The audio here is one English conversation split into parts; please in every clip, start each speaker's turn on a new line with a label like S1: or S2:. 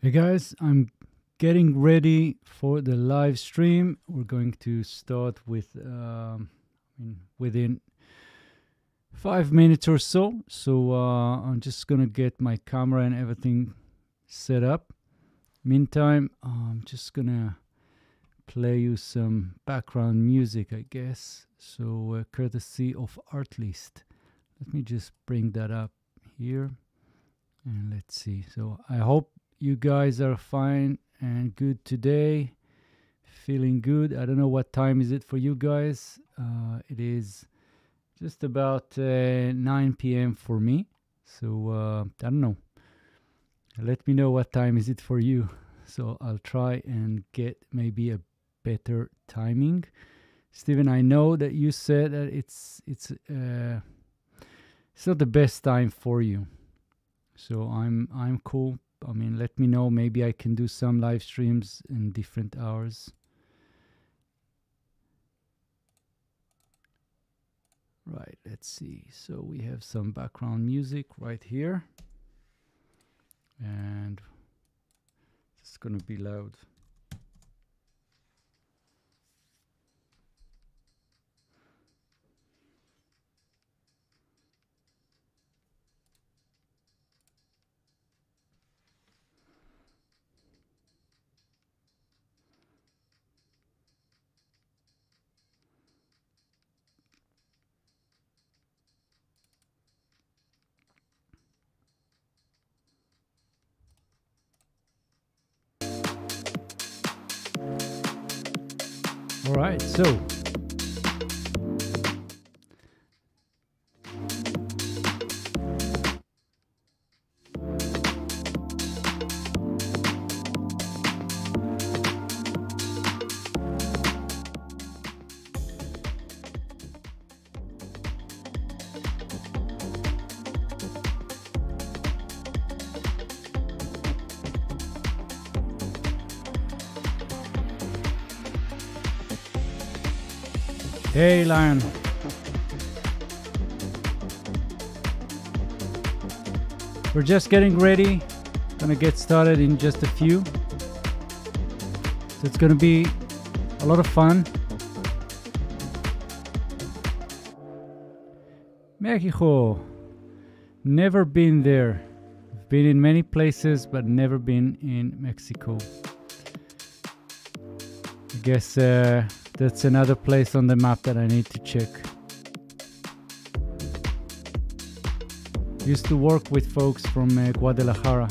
S1: Hey guys, I'm getting ready for the live stream. We're going to start with um, within five minutes or so. So uh, I'm just gonna get my camera and everything set up. Meantime, I'm just gonna play you some background music, I guess. So uh, courtesy of Artlist. Let me just bring that up here and let's see. So I hope you guys are fine and good today. Feeling good. I don't know what time is it for you guys. Uh, it is just about uh, 9 p.m. for me. So uh, I don't know. Let me know what time is it for you. So I'll try and get maybe a better timing. Stephen, I know that you said that it's it's uh, it's not the best time for you. So I'm I'm cool. I mean, let me know. Maybe I can do some live streams in different hours. Right, let's see. So we have some background music right here. And it's going to be loud. Right, so Hey, Lion. We're just getting ready. Gonna get started in just a few. So it's gonna be a lot of fun. Mexico. Never been there. Been in many places, but never been in Mexico. I guess uh, that's another place on the map that I need to check. Used to work with folks from uh, Guadalajara.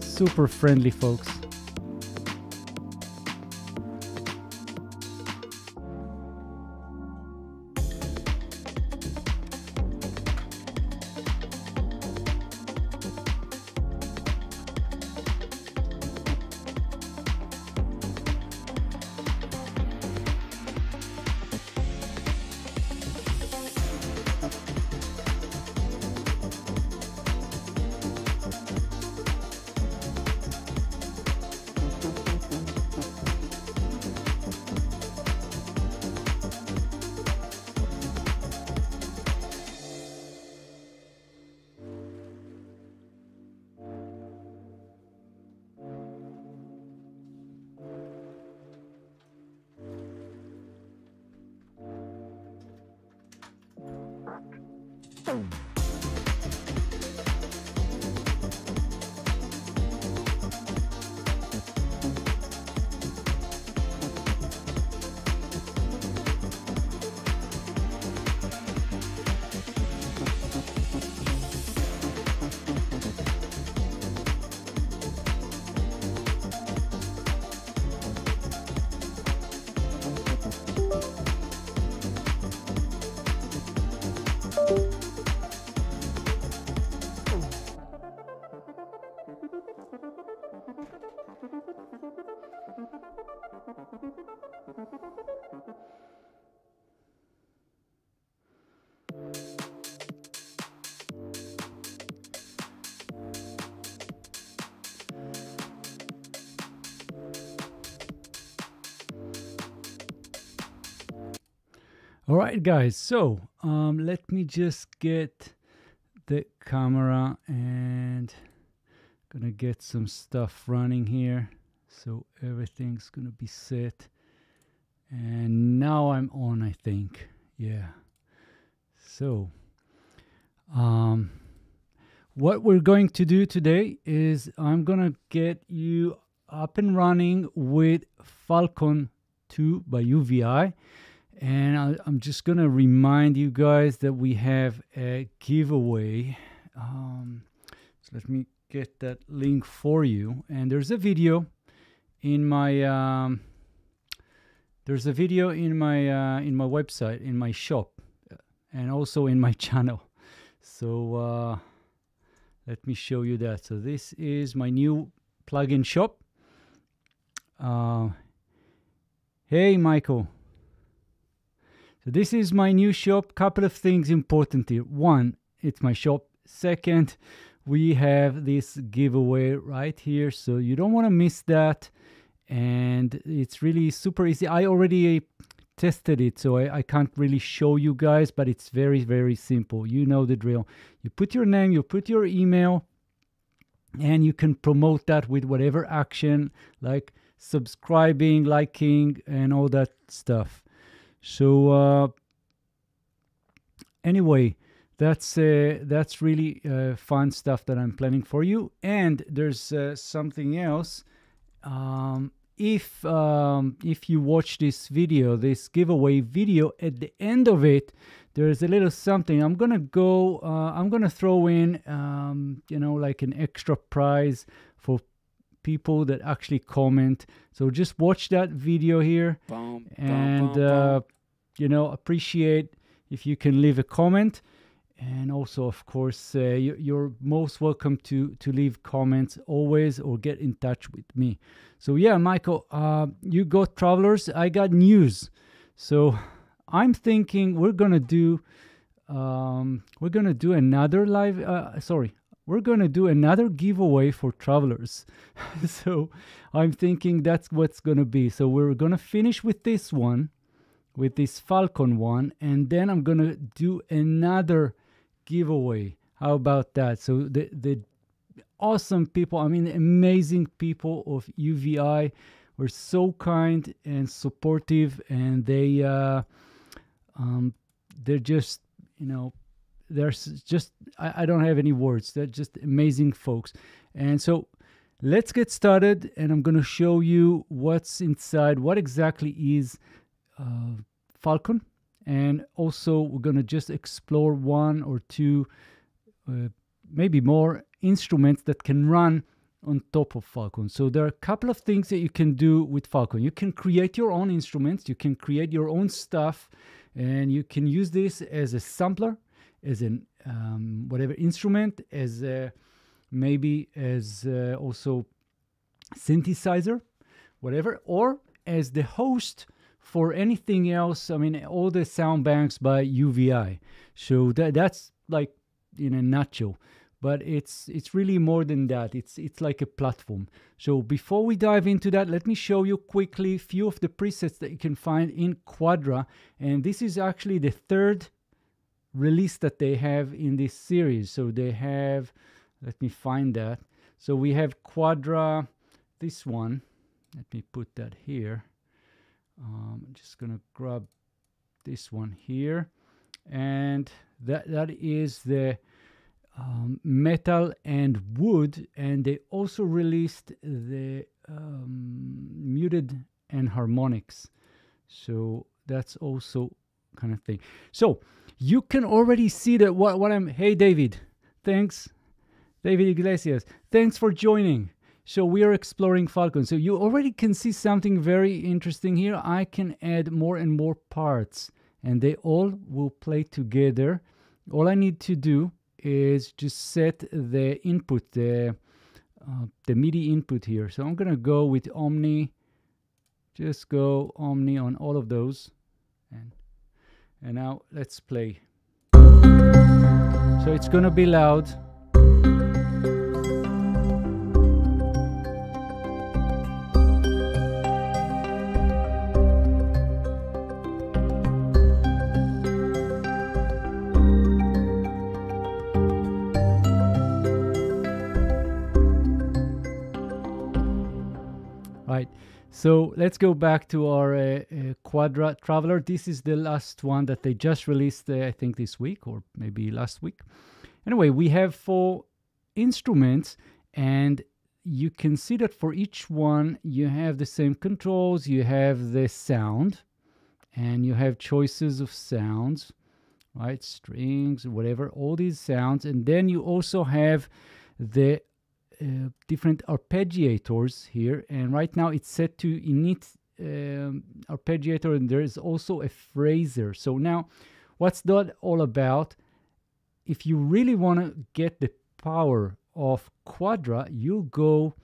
S1: Super friendly folks. All right, guys. So um, let me just get the camera and gonna get some stuff running here. So everything's gonna be set. And now I'm on I think. Yeah. So um what we're going to do today is I'm gonna get you up and running with Falcon 2 by UVI and I, am just gonna remind you guys that we have a giveaway. Um, so let me get that link for you. And there's a video in my um, there's a video in my uh, in my website in my shop and also in my channel. So uh, let me show you that. So this is my new plugin shop. Uh, hey Michael this is my new shop. Couple of things important here. One, it's my shop. Second, we have this giveaway right here. So you don't want to miss that. And it's really super easy. I already uh, tested it, so I, I, can't really show you guys, but it's very, very simple. You know the drill. You put your name, you put your email, and you can promote that with whatever action like subscribing, liking, and all that stuff. So uh, anyway, that's uh, that's really uh, fun stuff that I'm planning for you. And there's uh, something else. Um, if um, if you watch this video, this giveaway video, at the end of it, there's a little something. I'm gonna go. Uh, I'm gonna throw in, um, you know, like an extra prize people that actually comment. So just watch that video here bum, and bum, uh, you know appreciate if you can leave a comment. And also, of course, uh, you're most welcome to to leave comments always or get in touch with me. So yeah, Michael, uh, you got travelers. I got news. So I'm thinking we're gonna do um, we're gonna do another live. Uh, sorry, we're going to do another giveaway for travelers. so I'm thinking that's what's going to be. So we're going to finish with this one, with this Falcon one, and then I'm going to do another giveaway. How about that? So the, the awesome people, I mean, amazing people of UVI were so kind and supportive, and they, uh, um, they're just, you know, there's just I, I don't have any words. They're just amazing folks. And so let's get started and i'm going to show you what's inside what exactly is uh, falcon. And also we're going to just explore one or two uh, maybe more instruments that can run on top of falcon. So there are a couple of things that you can do with falcon. You can create your own instruments you can create your own stuff and you can use this as a sampler as an um, whatever instrument, as uh, maybe as uh, also synthesizer, whatever, or as the host for anything else. I mean, all the sound banks by UVI. So that that's like in a nutshell. But it's it's really more than that. It's it's like a platform. So before we dive into that, let me show you quickly a few of the presets that you can find in Quadra. And this is actually the third release that they have in this series. So they have, let me find that. So we have Quadra, this one. Let me put that here. Um, I'm just gonna grab this one here, and that that is the um, metal and wood, and they also released the um, muted and harmonics. So that's also kind of thing. So you can already see that what, what I'm, hey, David, thanks. David Iglesias, thanks for joining. So we are exploring Falcon. So you already can see something very interesting here. I can add more and more parts and they all will play together. All I need to do is just set the input, the, uh, the MIDI input here. So I'm gonna go with Omni, just go Omni on all of those and and now let's play. So it's gonna be loud. So let's go back to our uh, uh, Quadra Traveler. This is the last one that they just released, uh, I think, this week or maybe last week. Anyway, we have four instruments, and you can see that for each one, you have the same controls. You have the sound, and you have choices of sounds, right? Strings, whatever, all these sounds. And then you also have the different arpeggiators here and right now it's set to init um, arpeggiator and there is also a phraser so now what's that all about? If you really want to get the power of quadra you'll go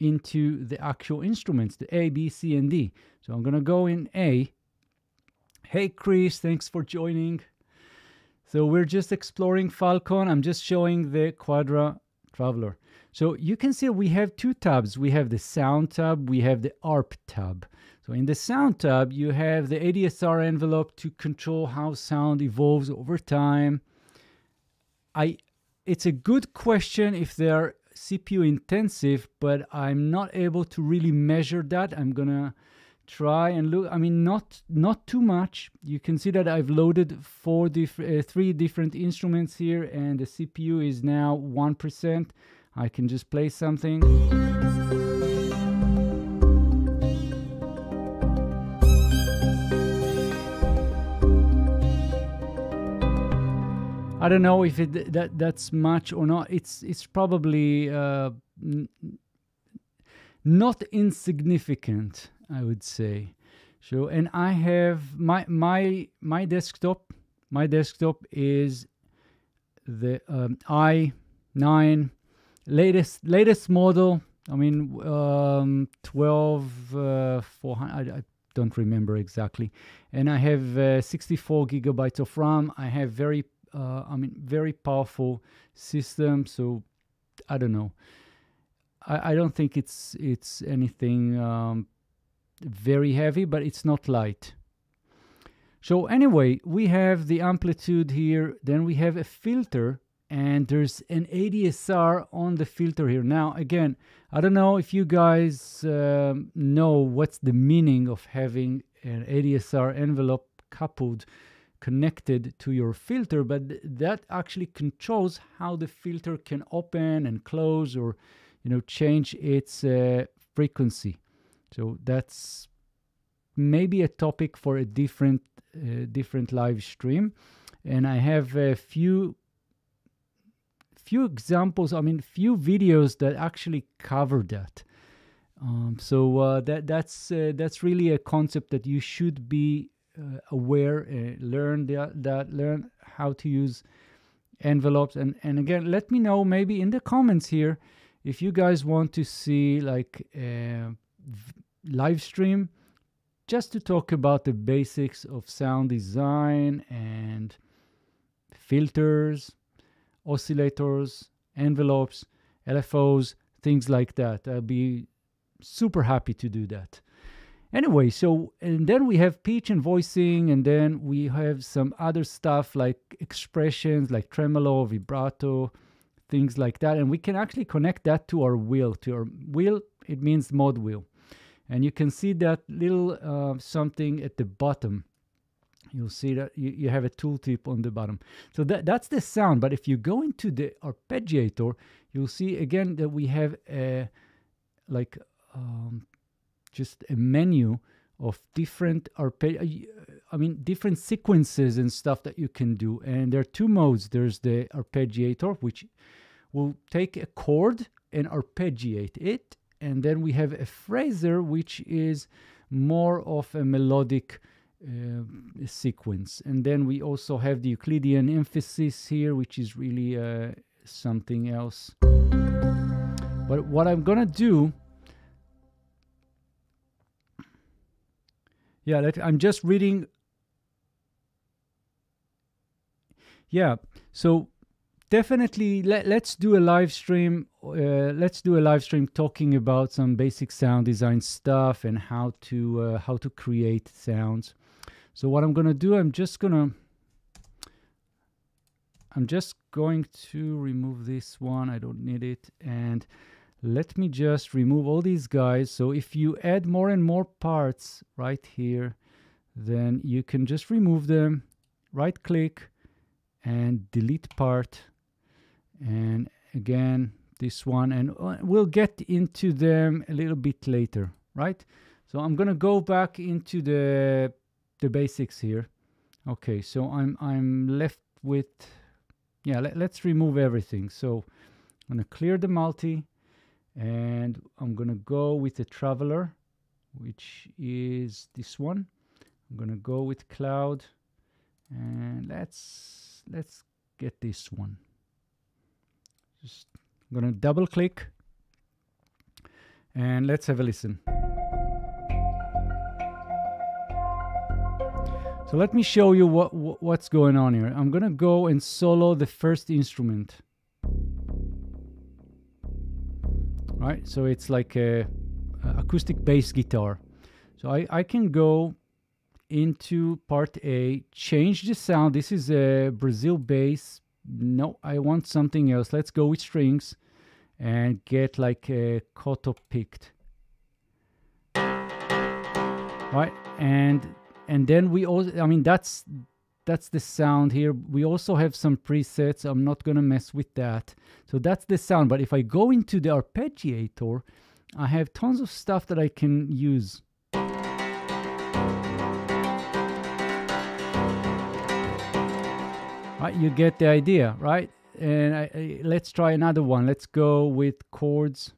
S1: into the actual instruments the a b c and d. So i'm going to go in a. Hey chris thanks for joining. So we're just exploring falcon. I'm just showing the quadra traveler so you can see we have two tabs. We have the sound tab, we have the ARP tab. So in the sound tab, you have the ADSR envelope to control how sound evolves over time. I, it's a good question if they're CPU intensive, but I'm not able to really measure that. I'm gonna try and look. I mean, not not too much. You can see that I've loaded four diff uh, three different instruments here, and the CPU is now one percent. I can just play something. I don't know if it that that's much or not. It's it's probably uh, not insignificant, I would say. So, and I have my my my desktop. My desktop is the um, i9 latest latest model. I mean, um, 12 uh, 400. I, I, don't remember exactly. And I have uh, 64 gigabytes of RAM. I have very, uh, I mean, very powerful system. So I don't know. I, I don't think it's it's anything um, very heavy, but it's not light. So anyway, we have the amplitude here. Then we have a filter and there's an ADSR on the filter here. Now, again, I don't know if you guys um, know what's the meaning of having an ADSR envelope coupled connected to your filter, but th that actually controls how the filter can open and close or, you know, change its uh, frequency. So that's maybe a topic for a different, uh, different live stream. And I have a few few examples, I mean, few videos that actually cover that. Um, so uh, that that's uh, that's really a concept that you should be uh, aware, uh, learn that, that, learn how to use envelopes, and and again, let me know maybe in the comments here if you guys want to see like a live stream just to talk about the basics of sound design and filters oscillators, envelopes, LFOs, things like that. I'll be super happy to do that. Anyway, so and then we have pitch and voicing, and then we have some other stuff like expressions like tremolo, vibrato, things like that. And we can actually connect that to our wheel. To our wheel, it means mod wheel. And you can see that little uh, something at the bottom you'll see that you, you have a tooltip on the bottom. So that, that's the sound. But if you go into the arpeggiator, you'll see again that we have a like um, just a menu of different arpeg I mean different sequences and stuff that you can do. And there are two modes. There's the arpeggiator, which will take a chord and arpeggiate it. And then we have a phraser, which is more of a melodic uh, sequence. And then we also have the Euclidean emphasis here, which is really uh, something else. But what I'm gonna do, yeah, let, I'm just reading. Yeah, so definitely let, us do a live stream uh, let's do a live stream talking about some basic sound design stuff and how to uh, how to create sounds so what I'm going to do, I'm just going to I'm just going to remove this one. I don't need it. And let me just remove all these guys. So if you add more and more parts right here, then you can just remove them, right click and delete part. And again, this one, and uh, we'll get into them a little bit later, right? So I'm gonna go back into the the basics here. Okay, so I'm I'm left with yeah. Let, let's remove everything. So I'm gonna clear the multi, and I'm gonna go with the traveler, which is this one. I'm gonna go with cloud, and let's let's get this one. Just I'm gonna double click, and let's have a listen. So let me show you what, what's going on here. I'm gonna go and solo the first instrument. Right, so it's like a, a acoustic bass guitar. So I, I can go into part A, change the sound. This is a Brazil bass. No, I want something else. Let's go with strings and get like a koto picked. Right, and and then we also i mean that's that's the sound here. We also have some presets. I'm not gonna mess with that. So that's the sound. But if i go into the arpeggiator i have tons of stuff that i can use. Right you get the idea right? And I, I, let's try another one. Let's go with chords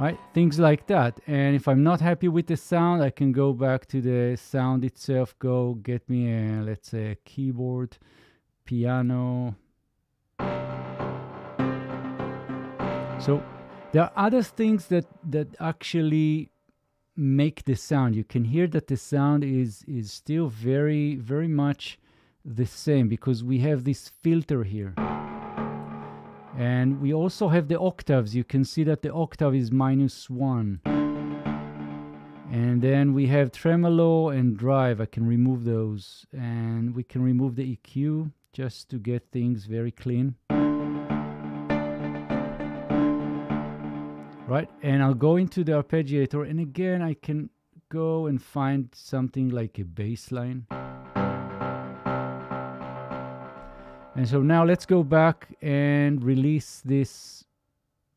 S1: right? Things like that. And if i'm not happy with the sound i can go back to the sound itself go get me a let's say a keyboard piano. So there are other things that that actually make the sound. You can hear that the sound is is still very very much the same because we have this filter here and we also have the octaves. You can see that the octave is minus one. And then we have tremolo and drive. I can remove those. And we can remove the EQ just to get things very clean. Right, and I'll go into the arpeggiator and again I can go and find something like a bass line. And so now let's go back and release this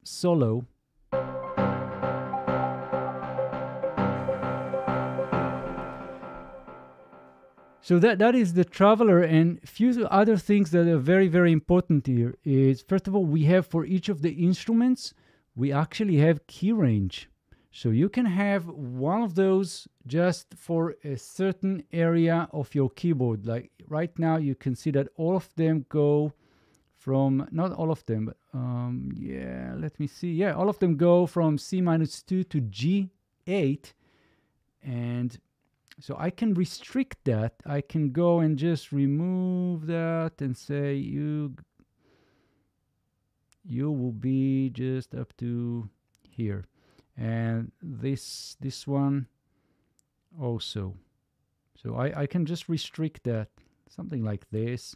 S1: solo. So that, that is the traveler and few other things that are very, very important here is first of all, we have for each of the instruments, we actually have key range. So you can have one of those just for a certain area of your keyboard. Like right now, you can see that all of them go from, not all of them, but um, yeah, let me see. Yeah, all of them go from C minus 2 to G8. And so I can restrict that. I can go and just remove that and say you you will be just up to here and this this one also. So I, I can just restrict that something like this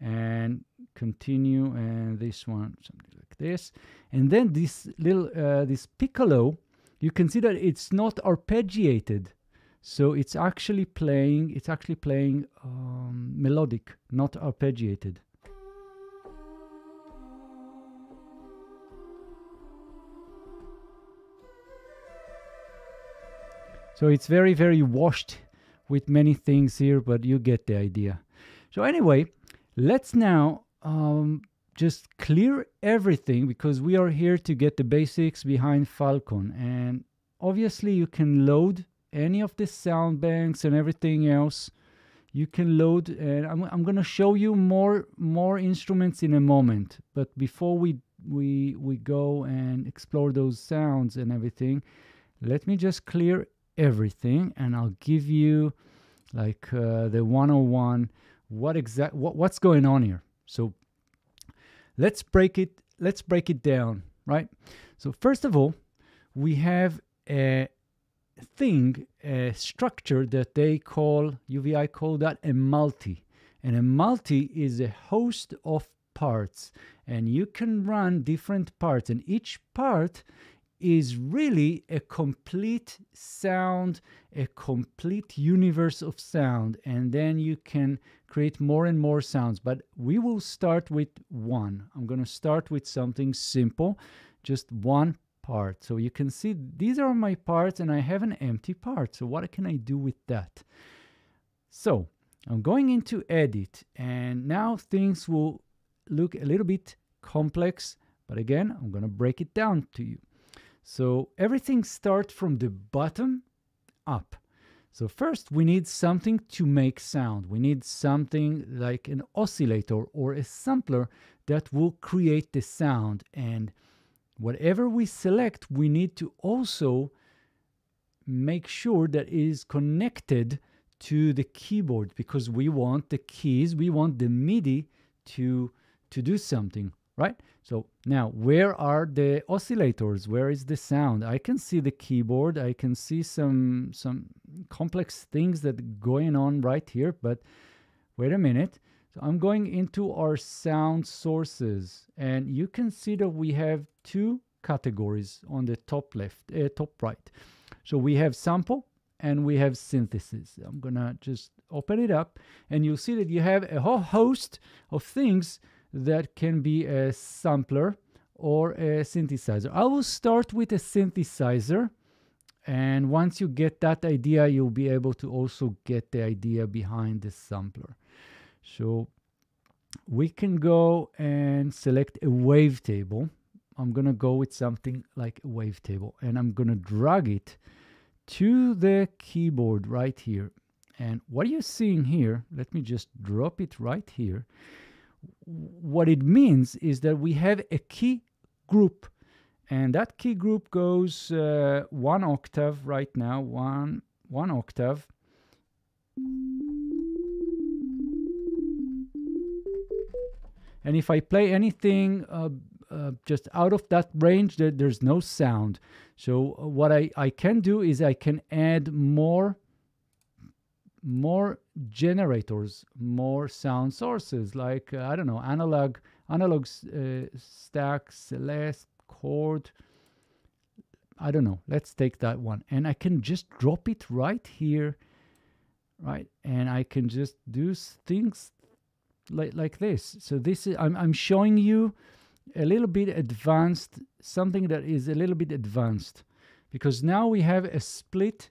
S1: and continue and this one something like this. And then this little uh, this piccolo you can see that it's not arpeggiated. So it's actually playing it's actually playing um, melodic not arpeggiated So it's very, very washed with many things here, but you get the idea. So anyway, let's now um, just clear everything because we are here to get the basics behind Falcon. And obviously you can load any of the sound banks and everything else. You can load, and I'm, I'm going to show you more more instruments in a moment. But before we we we go and explore those sounds and everything, let me just clear everything and I'll give you like uh, the 101 what exact what, what's going on here so let's break it let's break it down right so first of all we have a thing, a structure that they call, UVI call that a multi. And a multi is a host of parts. And you can run different parts, and each part is really a complete sound, a complete universe of sound. And then you can create more and more sounds. But we will start with one. I'm going to start with something simple, just one part. So you can see these are my parts and I have an empty part. So what can I do with that? So I'm going into edit and now things will look a little bit complex, but again, I'm going to break it down to you. So everything starts from the bottom up. So first we need something to make sound. We need something like an oscillator or a sampler that will create the sound. And whatever we select, we need to also make sure that it is connected to the keyboard because we want the keys, we want the MIDI to, to do something right? So now where are the oscillators? Where is the sound? I can see the keyboard. I can see some some complex things that going on right here, but wait a minute. So I'm going into our sound sources and you can see that we have two categories on the top left, uh, top right. So we have sample and we have synthesis. I'm gonna just open it up and you'll see that you have a whole host of things that can be a sampler or a synthesizer. I will start with a synthesizer. And once you get that idea, you'll be able to also get the idea behind the sampler. So we can go and select a wavetable. I'm going to go with something like a wavetable and I'm going to drag it to the keyboard right here. And what are you're seeing here, let me just drop it right here what it means is that we have a key group and that key group goes uh, one octave right now one one octave. And if I play anything uh, uh, just out of that range there, there's no sound. So uh, what I, I can do is I can add more more generators, more sound sources like, uh, I don't know, analog, analog uh, stack, Celeste, chord. I don't know. Let's take that one. And I can just drop it right here, right? And I can just do things like, like this. So this is, I'm, I'm showing you a little bit advanced, something that is a little bit advanced because now we have a split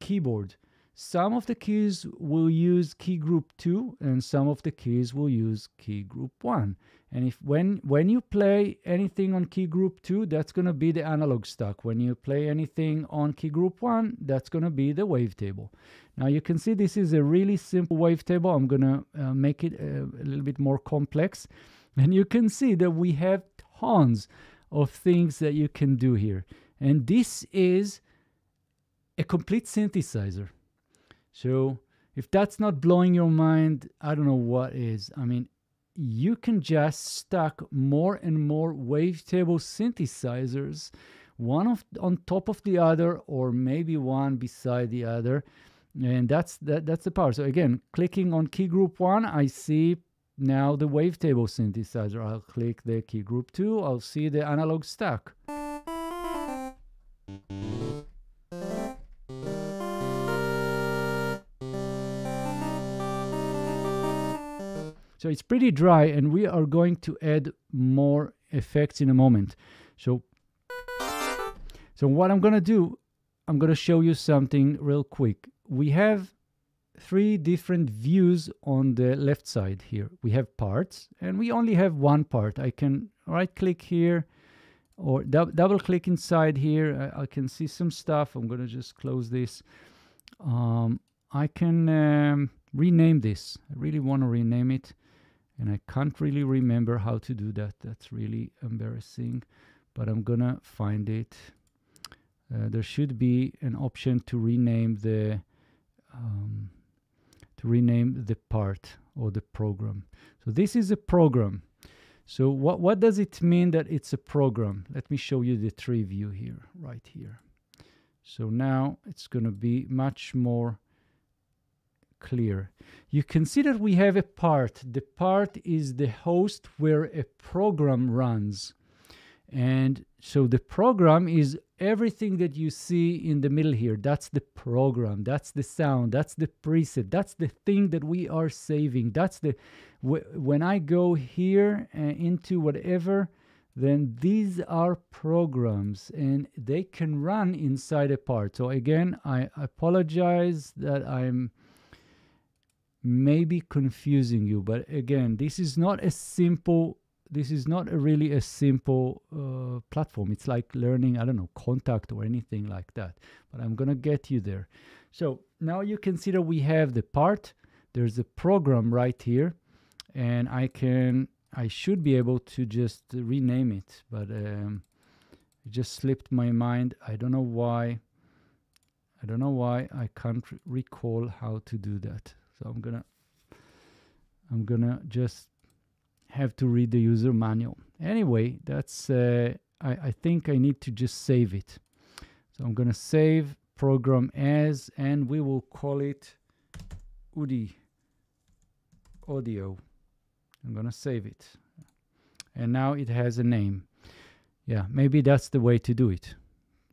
S1: keyboard. Some of the keys will use key group 2 and some of the keys will use key group 1. And if when when you play anything on key group 2, that's going to be the analog stack. When you play anything on key group 1, that's going to be the wavetable. Now you can see this is a really simple wavetable. I'm going to uh, make it a, a little bit more complex. And you can see that we have tons of things that you can do here. And this is a complete synthesizer. So if that's not blowing your mind, I don't know what is. I mean, you can just stack more and more wavetable synthesizers, one of, on top of the other, or maybe one beside the other. And that's that, that's the power. So again, clicking on key group one, I see now the wavetable synthesizer. I'll click the key group two, I'll see the analog stack. It's pretty dry and we are going to add more effects in a moment. So, so what I'm going to do, I'm going to show you something real quick. We have three different views on the left side here. We have parts and we only have one part. I can right click here or double click inside here. I, I, can see some stuff. I'm going to just close this. Um, I can um, rename this. I really want to rename it and I can't really remember how to do that. That's really embarrassing, but I'm gonna find it. Uh, there should be an option to rename the um, to rename the part or the program. So this is a program. So what what does it mean that it's a program? Let me show you the tree view here, right here. So now it's going to be much more clear. You can see that we have a part. The part is the host where a program runs. And so the program is everything that you see in the middle here. That's the program. That's the sound. That's the preset. That's the thing that we are saving. That's the when I go here uh, into whatever, then these are programs and they can run inside a part. So again, I apologize that I'm maybe confusing you, but again, this is not a simple this is not a really a simple uh, platform. It's like learning, I don't know, Kontakt or anything like that. But I'm to get you there. So now you can see that we have the part. There's a program right here. And I can, I should be able to just rename it. But um, it just slipped my mind. I don't know why. I don't know why I can't recall how to do that. I'm gonna I'm gonna just have to read the user manual. Anyway, that's uh, I, I think I need to just save it. So I'm gonna save program as and we will call it UDI audio. I'm gonna save it. And now it has a name. Yeah, maybe that's the way to do it.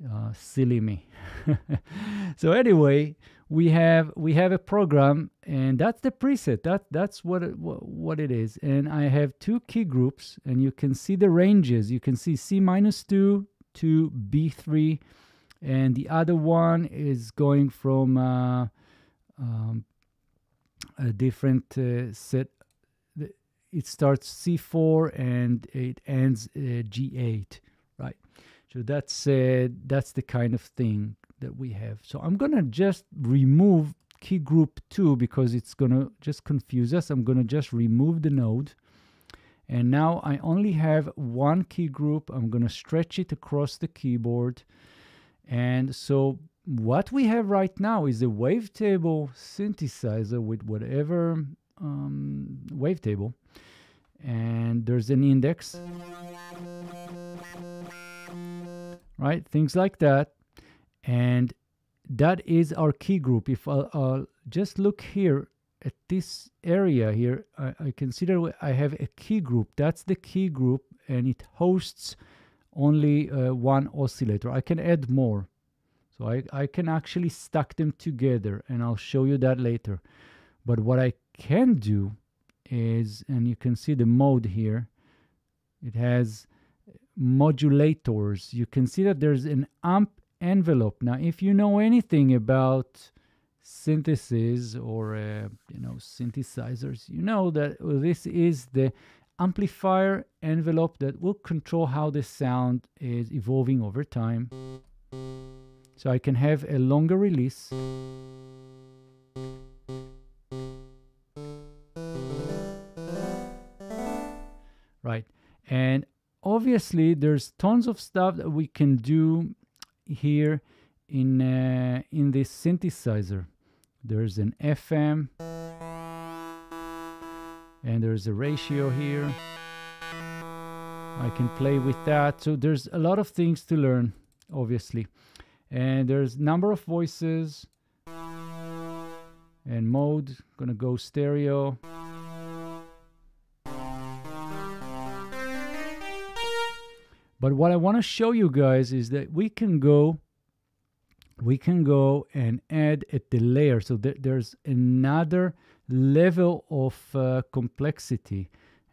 S1: Uh, silly me. so anyway, we have we have a program and that's the preset. That that's what it, what it is. And i have two key groups and you can see the ranges. You can see c minus 2 to b3 and the other one is going from uh, um, a different uh, set. It starts c4 and it ends uh, g8 right? So that's uh, that's the kind of thing that we have. So I'm going to just remove key group 2 because it's going to just confuse us. I'm going to just remove the node. And now I only have one key group. I'm going to stretch it across the keyboard. And so what we have right now is a wavetable synthesizer with whatever um, wavetable. And there's an index. Right, things like that and that is our key group. If I'll, I'll just look here at this area here I, I consider I have a key group. That's the key group and it hosts only uh, one oscillator. I can add more. So I, I can actually stack them together and I'll show you that later. But what I can do is and you can see the mode here it has modulators. You can see that there's an amp envelope. Now, if you know anything about synthesis or uh, you know synthesizers, you know that this is the amplifier envelope that will control how the sound is evolving over time. So I can have a longer release. Right. And obviously there's tons of stuff that we can do here in uh, in this synthesizer. There's an FM and there's a ratio here. I can play with that. So there's a lot of things to learn obviously. And there's number of voices. And mode gonna go stereo But what I want to show you guys is that we can go we can go and add at the layer. So th there's another level of uh, complexity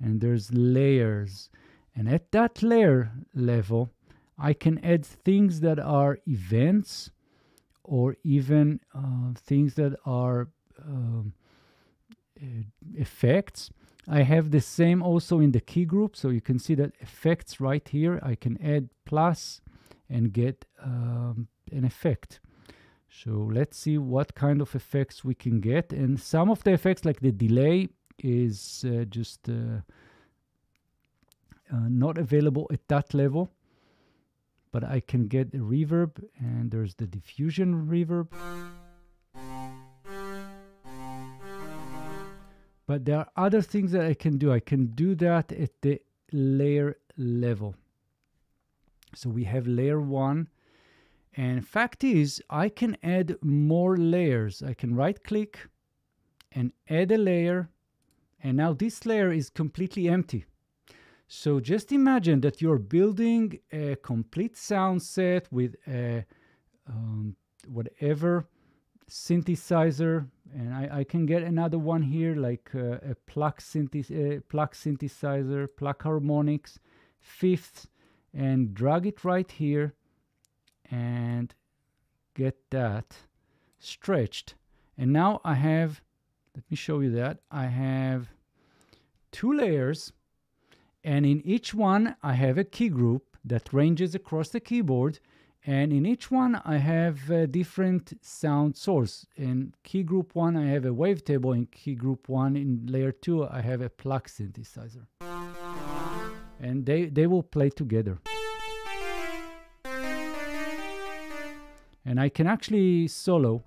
S1: and there's layers. And at that layer level, I can add things that are events or even uh, things that are um, effects I have the same also in the key group. So you can see that effects right here. I can add plus and get um, an effect. So let's see what kind of effects we can get. And some of the effects like the delay is uh, just uh, uh, not available at that level. But I can get the reverb and there's the diffusion reverb. But there are other things that I can do. I can do that at the layer level. So we have layer one And fact is, I can add more layers. I can right click and add a layer. And now this layer is completely empty. So just imagine that you're building a complete sound set with a um, whatever synthesizer and I, I, can get another one here like uh, a pluck, synthi- uh, pluck synthesizer, pluck harmonics, fifths and drag it right here and get that stretched. And now I have let me show you that I have two layers and in each one I have a key group that ranges across the keyboard and in each one I have a different sound source. In key group 1 I have a wavetable, in key group 1 in layer 2 I have a pluck synthesizer. And they, they will play together. And I can actually solo.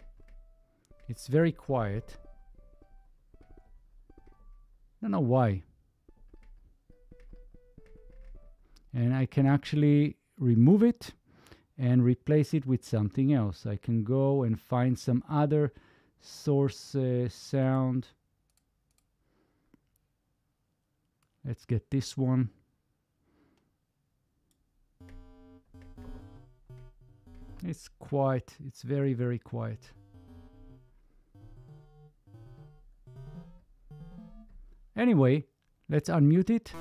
S1: It's very quiet. I don't know why. And I can actually remove it and replace it with something else. I can go and find some other source uh, sound. Let's get this one. It's quiet. It's very, very quiet. Anyway, let's unmute it.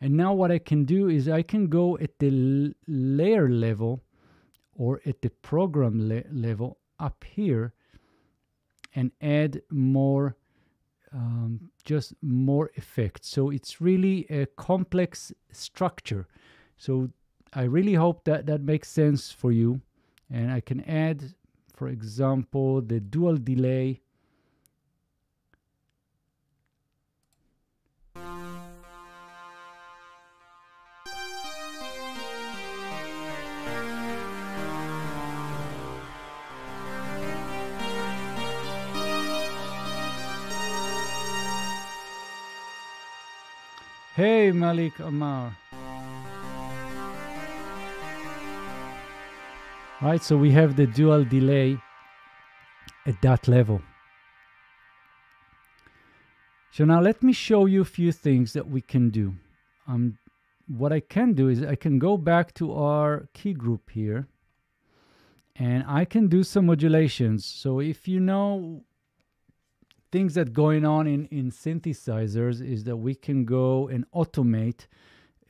S1: And now what I can do is I can go at the layer level or at the program le level up here and add more um, just more effects. So it's really a complex structure. So I really hope that that makes sense for you. And I can add, for example, the dual delay Hey, Malik Amar. Right, so we have the dual delay at that level. So now let me show you a few things that we can do. Um, what I can do is I can go back to our key group here and I can do some modulations. So if you know things that going on in, in synthesizers is that we can go and automate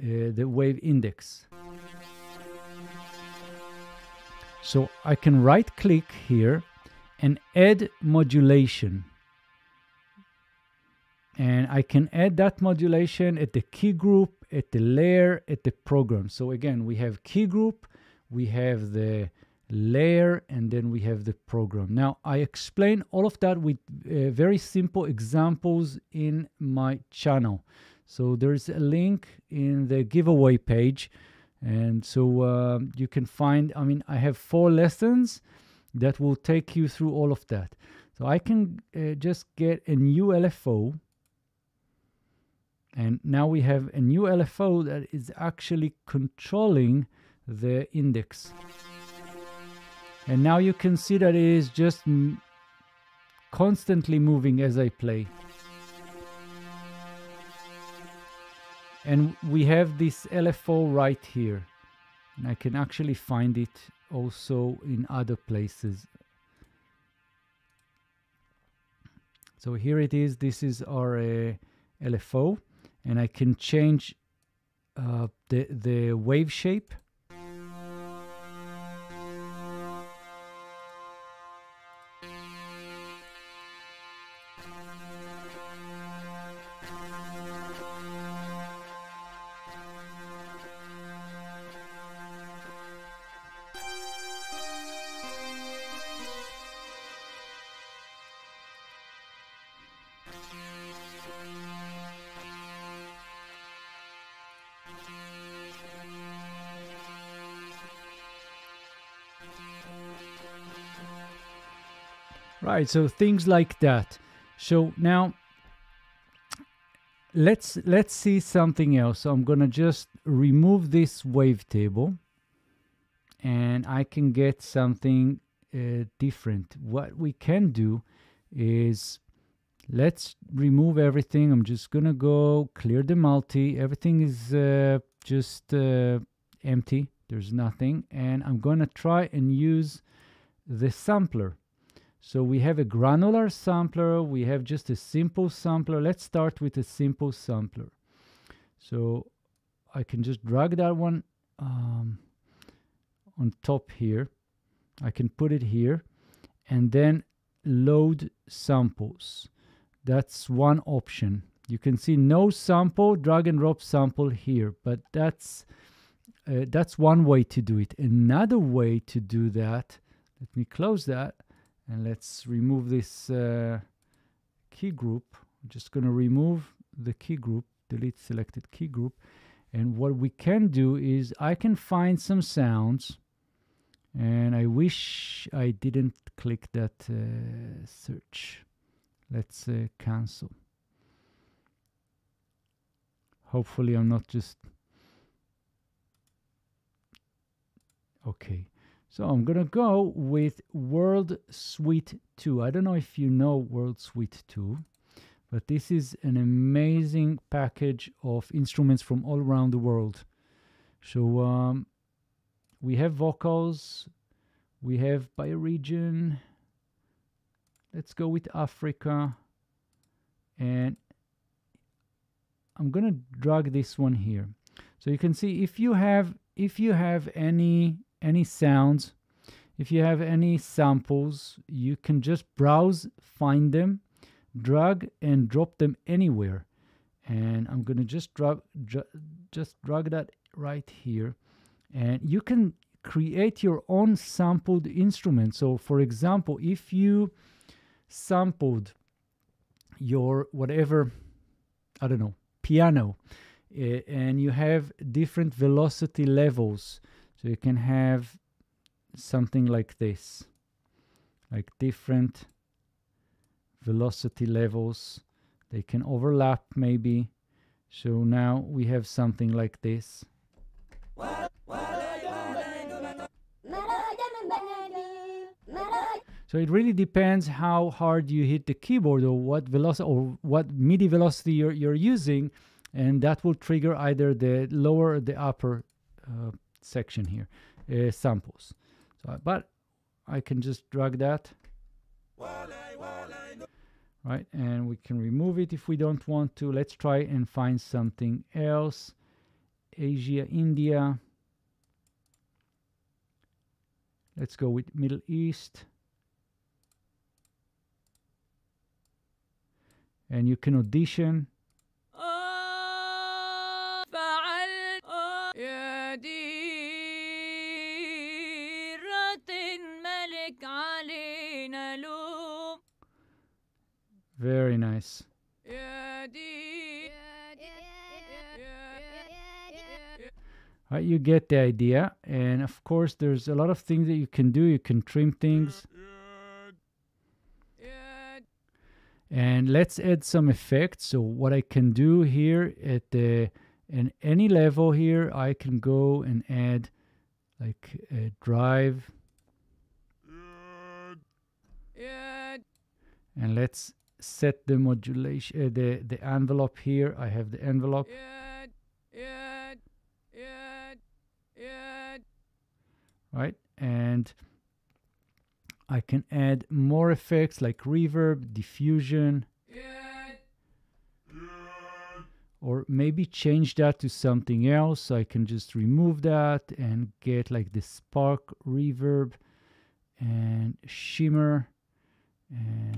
S1: uh, the wave index. So I can right click here and add modulation. And I can add that modulation at the key group, at the layer, at the program. So again, we have key group, we have the layer, and then we have the program. Now, I explain all of that with uh, very simple examples in my channel. So there's a link in the giveaway page. And so uh, you can find, I mean, I have four lessons that will take you through all of that. So I can uh, just get a new LFO. And now we have a new LFO that is actually controlling the index. And now you can see that it is just constantly moving as I play. And we have this LFO right here. And I can actually find it also in other places. So here it is. This is our uh, LFO. And I can change uh, the, the wave shape. Right, so things like that. So now let's let's see something else. So I'm gonna just remove this wavetable and I can get something uh, different. What we can do is let's remove everything. I'm just gonna go clear the multi. Everything is uh, just uh, empty. There's nothing. And I'm gonna try and use the sampler. So we have a granular sampler. We have just a simple sampler. Let's start with a simple sampler. So I can just drag that one um, on top here. I can put it here and then load samples. That's one option. You can see no sample, drag and drop sample here, but that's uh, that's one way to do it. Another way to do that, let me close that and let's remove this uh, key group. I'm just going to remove the key group, delete selected key group. And what we can do is I can find some sounds and I wish I didn't click that uh, search. Let's uh, cancel. Hopefully I'm not just... Okay. So I'm gonna go with World Suite 2. I don't know if you know World Suite 2, but this is an amazing package of instruments from all around the world. So um, we have vocals, we have by region. Let's go with Africa. And I'm gonna drag this one here. So you can see if you have if you have any any sounds, if you have any samples, you can just browse, find them, drag and drop them anywhere. And I'm gonna just drag, dra just drag that right here. And you can create your own sampled instrument. So for example, if you sampled your whatever, I don't know, piano, uh, and you have different velocity levels, so you can have something like this, like different velocity levels. They can overlap maybe. So now we have something like this. So it really depends how hard you hit the keyboard or what velocity or what MIDI velocity you're, you're using and that will trigger either the lower or the upper uh, section here, uh, samples. So, but I can just drag that. Right, and we can remove it if we don't want to. Let's try and find something else. Asia, India. Let's go with Middle East. And you can audition. Very nice. Right, you get the idea. And of course, there's a lot of things that you can do. You can trim things. And let's add some effects. So what I can do here at the in any level here, I can go and add like a drive. And let's set the modulation, uh, the, the envelope here. I have the envelope. Right, and I can add more effects like reverb, diffusion, or maybe change that to something else. So I can just remove that and get like the spark reverb and shimmer and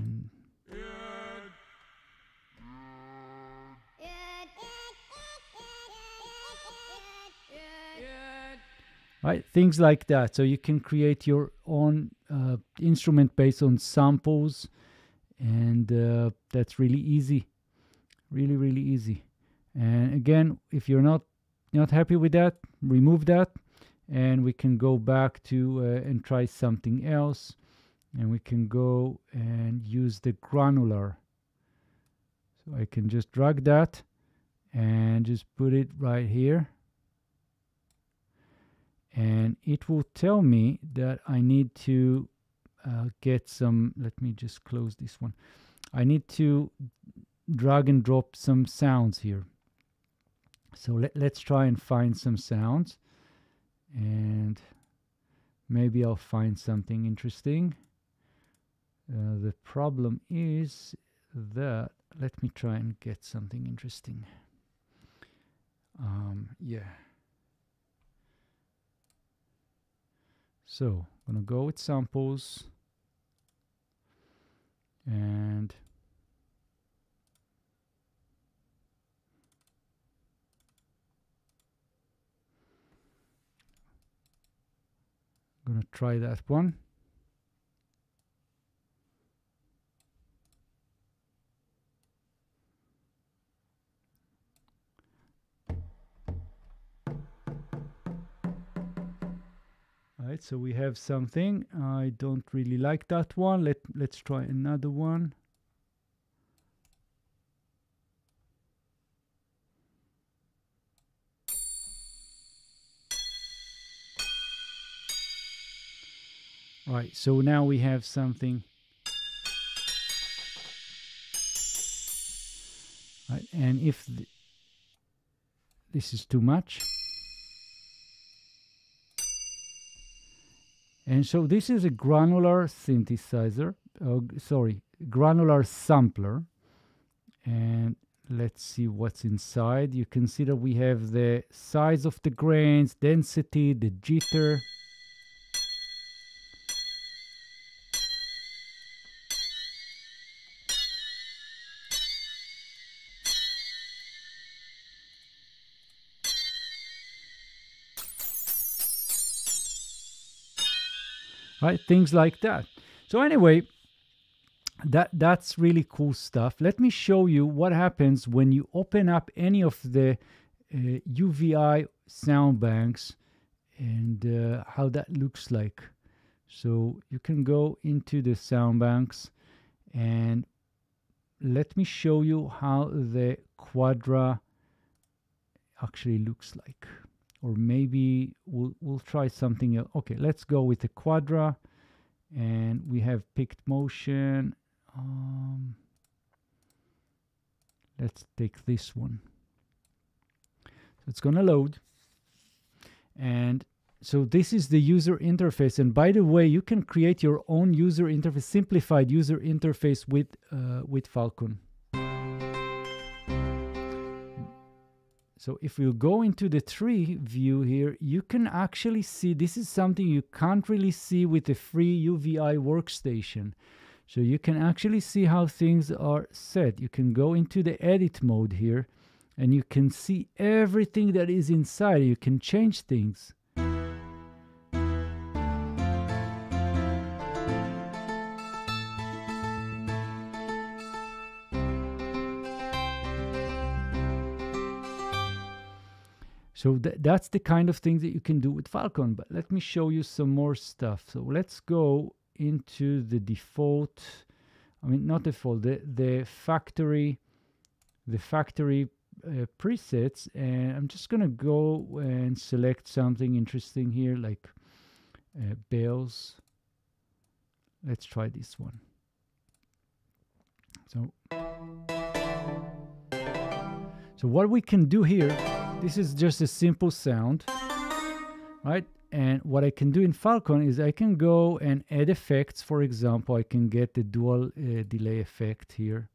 S1: right? Things like that. So you can create your own uh, instrument based on samples and uh, that's really easy. Really really easy. And again if you're not not happy with that remove that and we can go back to uh, and try something else. And we can go and use the granular. So I can just drag that and just put it right here and it will tell me that I need to uh, get some let me just close this one. I need to drag and drop some sounds here. So let, let's try and find some sounds. And maybe I'll find something interesting. Uh, the problem is that let me try and get something interesting. Um, yeah so I'm gonna go with samples. And I'm gonna try that one right so we have something. I don't really like that one. Let let's try another one. Right so now we have something. Right and if th this is too much And so this is a granular synthesizer, uh, sorry, granular sampler. And let's see what's inside. You can see that we have the size of the grains, density, the jitter. Right? Things like that. So anyway that that's really cool stuff. Let me show you what happens when you open up any of the uh, uvi sound banks and uh, how that looks like. So you can go into the sound banks and let me show you how the quadra actually looks like or maybe we'll, we'll try something else. Okay, let's go with the Quadra and we have picked motion. Um, let's take this one. So it's going to load. And so this is the user interface. And by the way, you can create your own user interface, simplified user interface with, uh, with Falcon. So if you go into the tree view here, you can actually see, this is something you can't really see with the free UVI workstation. So you can actually see how things are set. You can go into the edit mode here and you can see everything that is inside. You can change things. So th that's the kind of thing that you can do with Falcon. But let me show you some more stuff. So let's go into the default, I mean, not default, the, the factory, the factory uh, presets. And I'm just going to go and select something interesting here, like uh, bells. Let's try this one. So, so what we can do here this is just a simple sound, right? And what I can do in Falcon is I can go and add effects. For example, I can get the dual uh, delay effect here.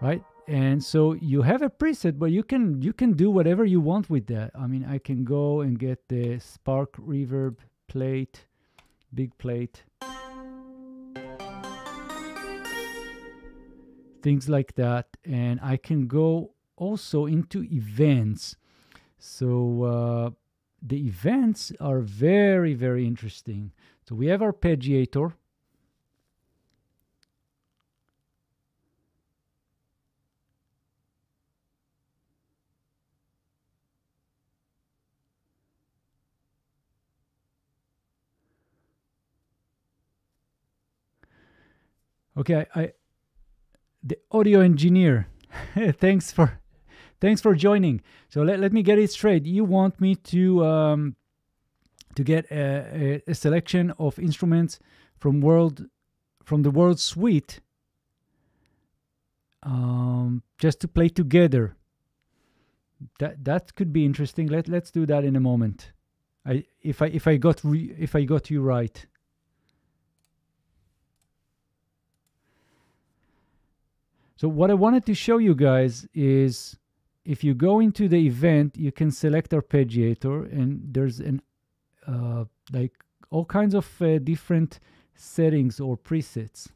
S1: Right? And so you have a preset, but you can you can do whatever you want with that. I mean, I can go and get the spark reverb plate, big plate. Things like that. And I can go also into events. So uh, the events are very, very interesting. So we have arpeggiator. Okay, I, the audio engineer. thanks for thanks for joining. So let, let me get it straight. You want me to um, to get a, a, a selection of instruments from world from the world suite um, just to play together. That that could be interesting. Let let's do that in a moment. I if I if I got re, if I got you right. So what I wanted to show you guys is if you go into the event, you can select arpeggiator and there's an uh, like all kinds of uh, different settings or presets.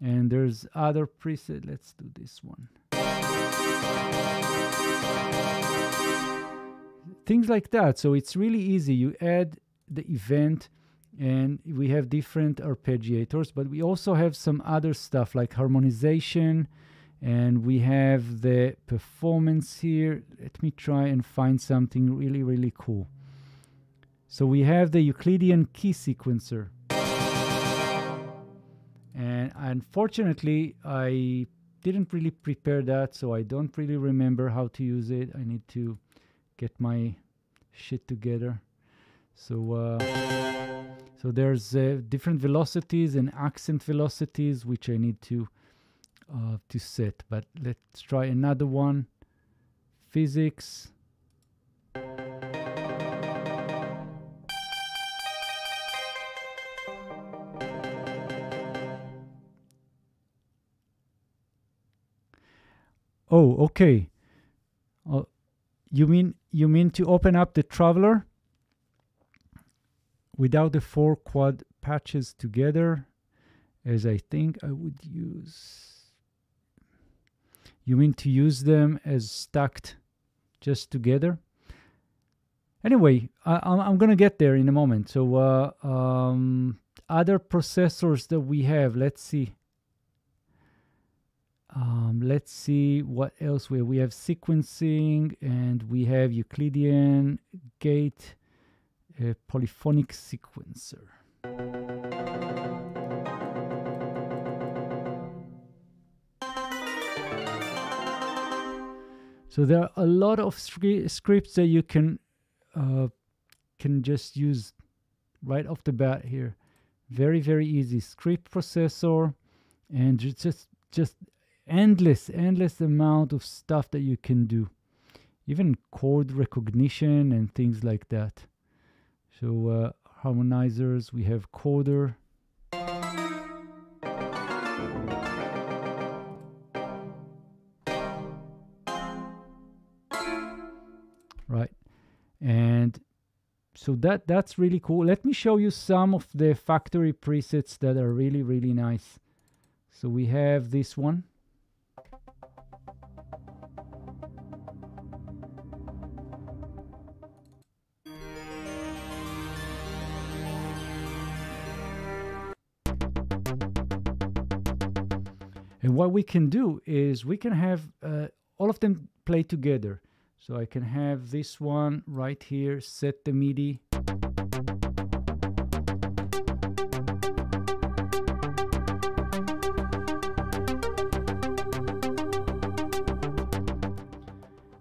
S1: And there's other preset. Let's do this one. Things like that. So it's really easy. You add the event and we have different arpeggiators, but we also have some other stuff like harmonization and we have the performance here. Let me try and find something really, really cool. So we have the Euclidean key sequencer. And unfortunately, I didn't really prepare that, so I don't really remember how to use it. I need to get my shit together. So, uh, so there's uh, different velocities and accent velocities, which I need to uh, to set. But let's try another one. Physics. Oh, okay. Uh, you mean you mean to open up the traveler without the four quad patches together as I think I would use you mean to use them as stacked just together? Anyway I, am gonna get there in a moment. So uh, um, other processors that we have let's see. Um, let's see what else we have. We have sequencing and we have Euclidean gate a polyphonic sequencer. So there are a lot of scripts that you can uh, can just use right off the bat here. Very very easy script processor, and just just endless endless amount of stuff that you can do, even chord recognition and things like that. So uh, harmonizers, we have coder. Right. And so that that's really cool. Let me show you some of the factory presets that are really, really nice. So we have this one. What we can do is we can have uh, all of them play together. So I can have this one right here, set the MIDI.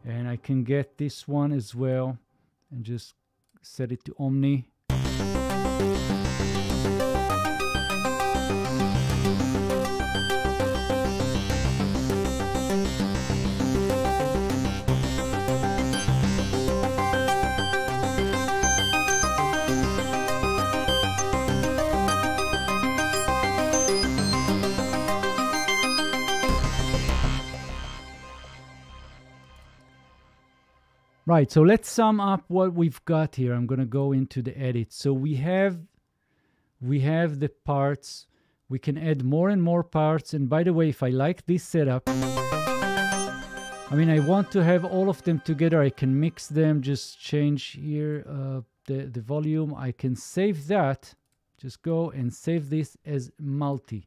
S1: And I can get this one as well and just set it to Omni. Right, so let's sum up what we've got here. I'm going to go into the edit. So we have we have the parts. We can add more and more parts. And by the way, if I like this setup, I mean, I want to have all of them together. I can mix them, just change here uh, the, the volume. I can save that. Just go and save this as multi.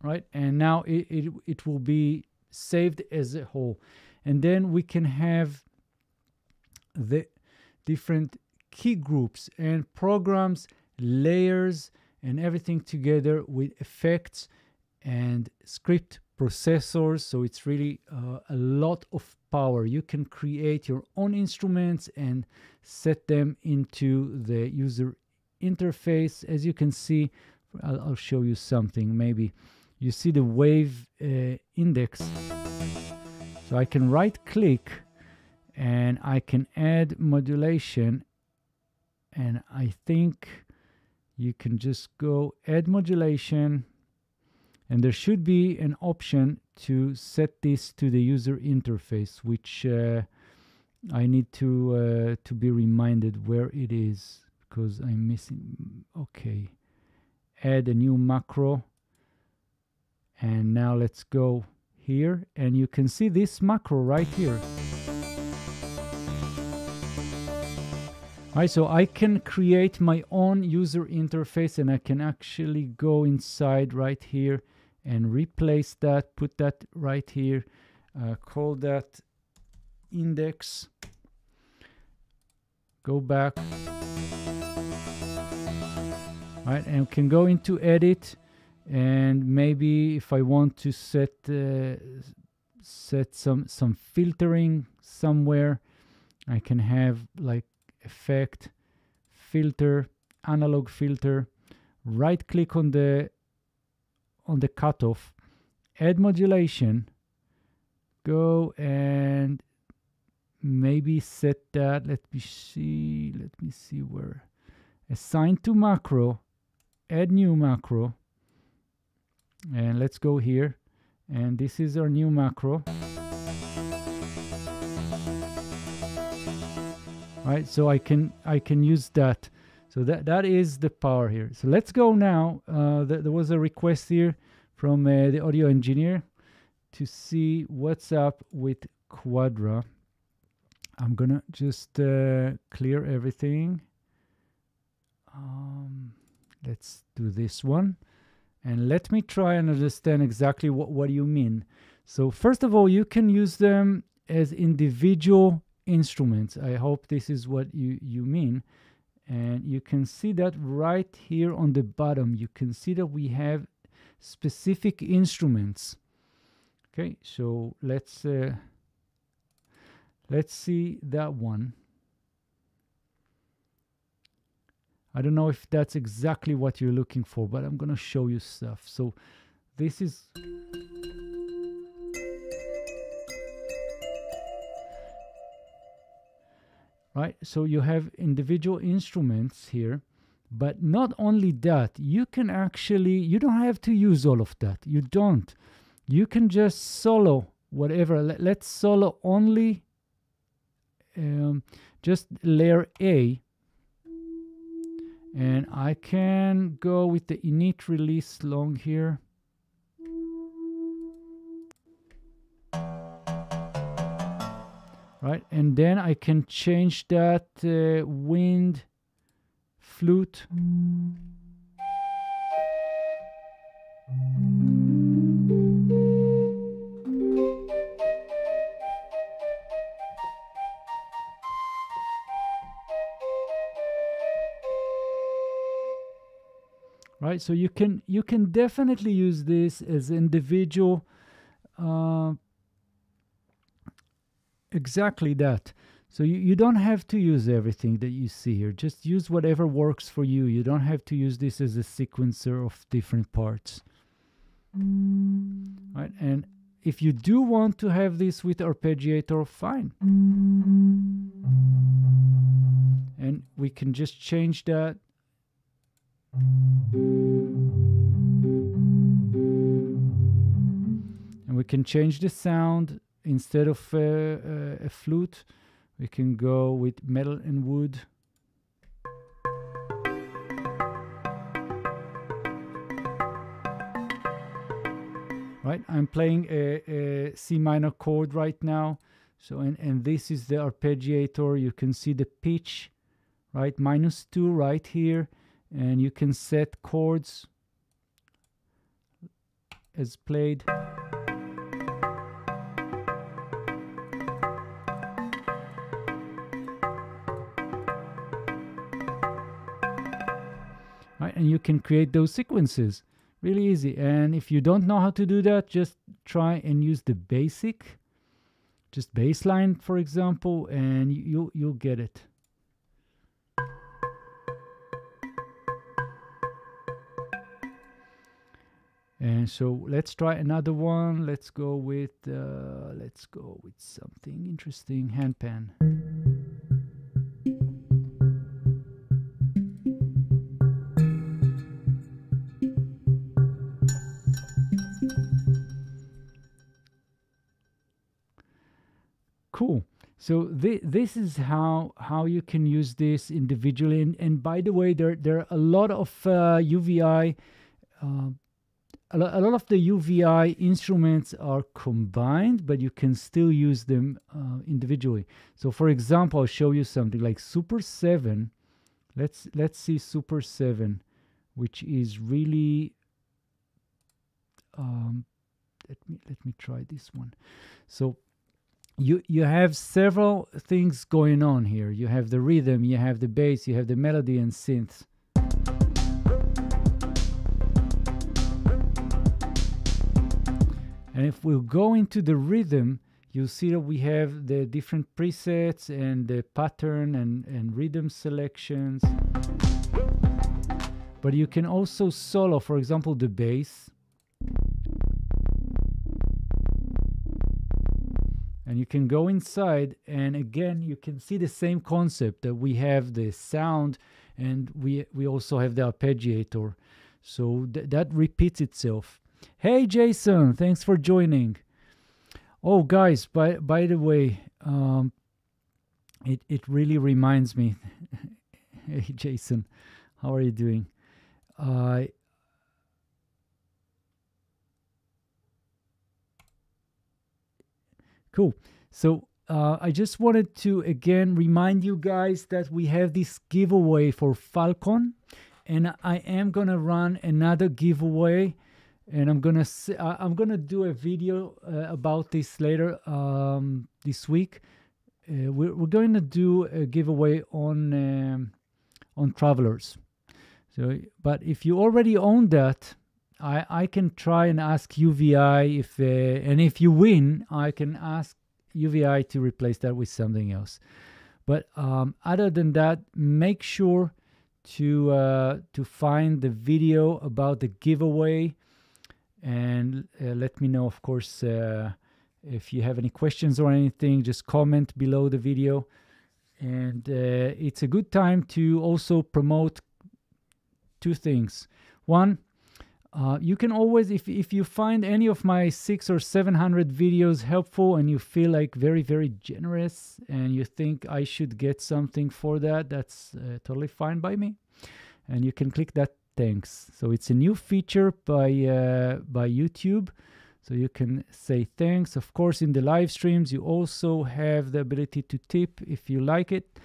S1: Right, and now it, it, it will be saved as a whole and then we can have the different key groups and programs layers and everything together with effects and script processors. So it's really uh, a lot of power. You can create your own instruments and set them into the user interface. As you can see I'll, I'll show you something. Maybe you see the wave uh, index so I can right click and I can add modulation. And I think you can just go add modulation. And there should be an option to set this to the user interface which uh, I need to uh, to be reminded where it is because I'm missing okay. Add a new macro. And now let's go here and you can see this macro right here. Alright, so I can create my own user interface and I can actually go inside right here and replace that, put that right here, uh, call that index, go back, all right, and can go into edit and maybe if I want to set uh, set some some filtering somewhere I can have like effect filter analog filter right click on the on the cutoff add modulation go and maybe set that let me see let me see where assign to macro add new macro and let's go here. And this is our new macro. Right so I can I can use that. So that that is the power here. So let's go now. Uh, th there was a request here from uh, the audio engineer to see what's up with Quadra. I'm gonna just uh, clear everything. Um, let's do this one and let me try and understand exactly what, what you mean. So first of all, you can use them as individual instruments. I hope this is what you, you mean. And you can see that right here on the bottom. You can see that we have specific instruments. Okay, so let's uh, let's see that one. I don't know if that's exactly what you're looking for, but I'm going to show you stuff. So this is... Right, so you have individual instruments here, but not only that, you can actually, you don't have to use all of that. You don't. You can just solo whatever. Let, us solo only um, just layer A and I can go with the init release long here. Right and then I can change that uh, wind flute right? So you can you can definitely use this as individual uh, exactly that. So you, you don't have to use everything that you see here. Just use whatever works for you. You don't have to use this as a sequencer of different parts. Right? And if you do want to have this with arpeggiator fine. And we can just change that and we can change the sound. Instead of uh, uh, a flute we can go with metal and wood. Right I'm playing a, a C minor chord right now. So and, and this is the arpeggiator. You can see the pitch right? Minus two right here and you can set chords as played right? And you can create those sequences really easy. And if you don't know how to do that, just try and use the basic, just baseline, for example, and you you'll get it. And so let's try another one. Let's go with uh, let's go with something interesting. Handpan. Cool. So th- this is how how you can use this individually. And, and by the way, there there are a lot of uh, UVI. Uh, a, lot of the UVI instruments are combined, but you can still use them uh, individually. So, for example, I'll show you something like Super Seven. Let's let's see Super Seven, which is really. Um, let me let me try this one. So you you have several things going on here. You have the rhythm, you have the bass, you have the melody and synths. And if we go into the rhythm, you'll see that we have the different presets and the pattern and, and rhythm selections. But you can also solo, for example, the bass. and you can go inside and again you can see the same concept that we have the sound and we we also have the arpeggiator so th- that repeats itself hey jason thanks for joining oh guys by by the way um it it really reminds me hey jason how are you doing uh Cool. So uh, I just wanted to again remind you guys that we have this giveaway for Falcon, and I am gonna run another giveaway, and I'm gonna I'm gonna do a video uh, about this later um, this week. Uh, we're, we're going to do a giveaway on um, on travelers. So, but if you already own that, I, I can try and ask UVI if uh, and if you win, I can ask UVI to replace that with something else. But um, other than that, make sure to uh, to find the video about the giveaway and uh, let me know, of course, uh, if you have any questions or anything. Just comment below the video, and uh, it's a good time to also promote two things. One, uh, you can always, if, if you find any of my six or seven hundred videos helpful and you feel like very, very generous and you think I should get something for that, that's uh, totally fine by me. And you can click that thanks. So it's a new feature by, uh, by YouTube. So you can say thanks. Of course, in the live streams, you also have the ability to tip if you like it.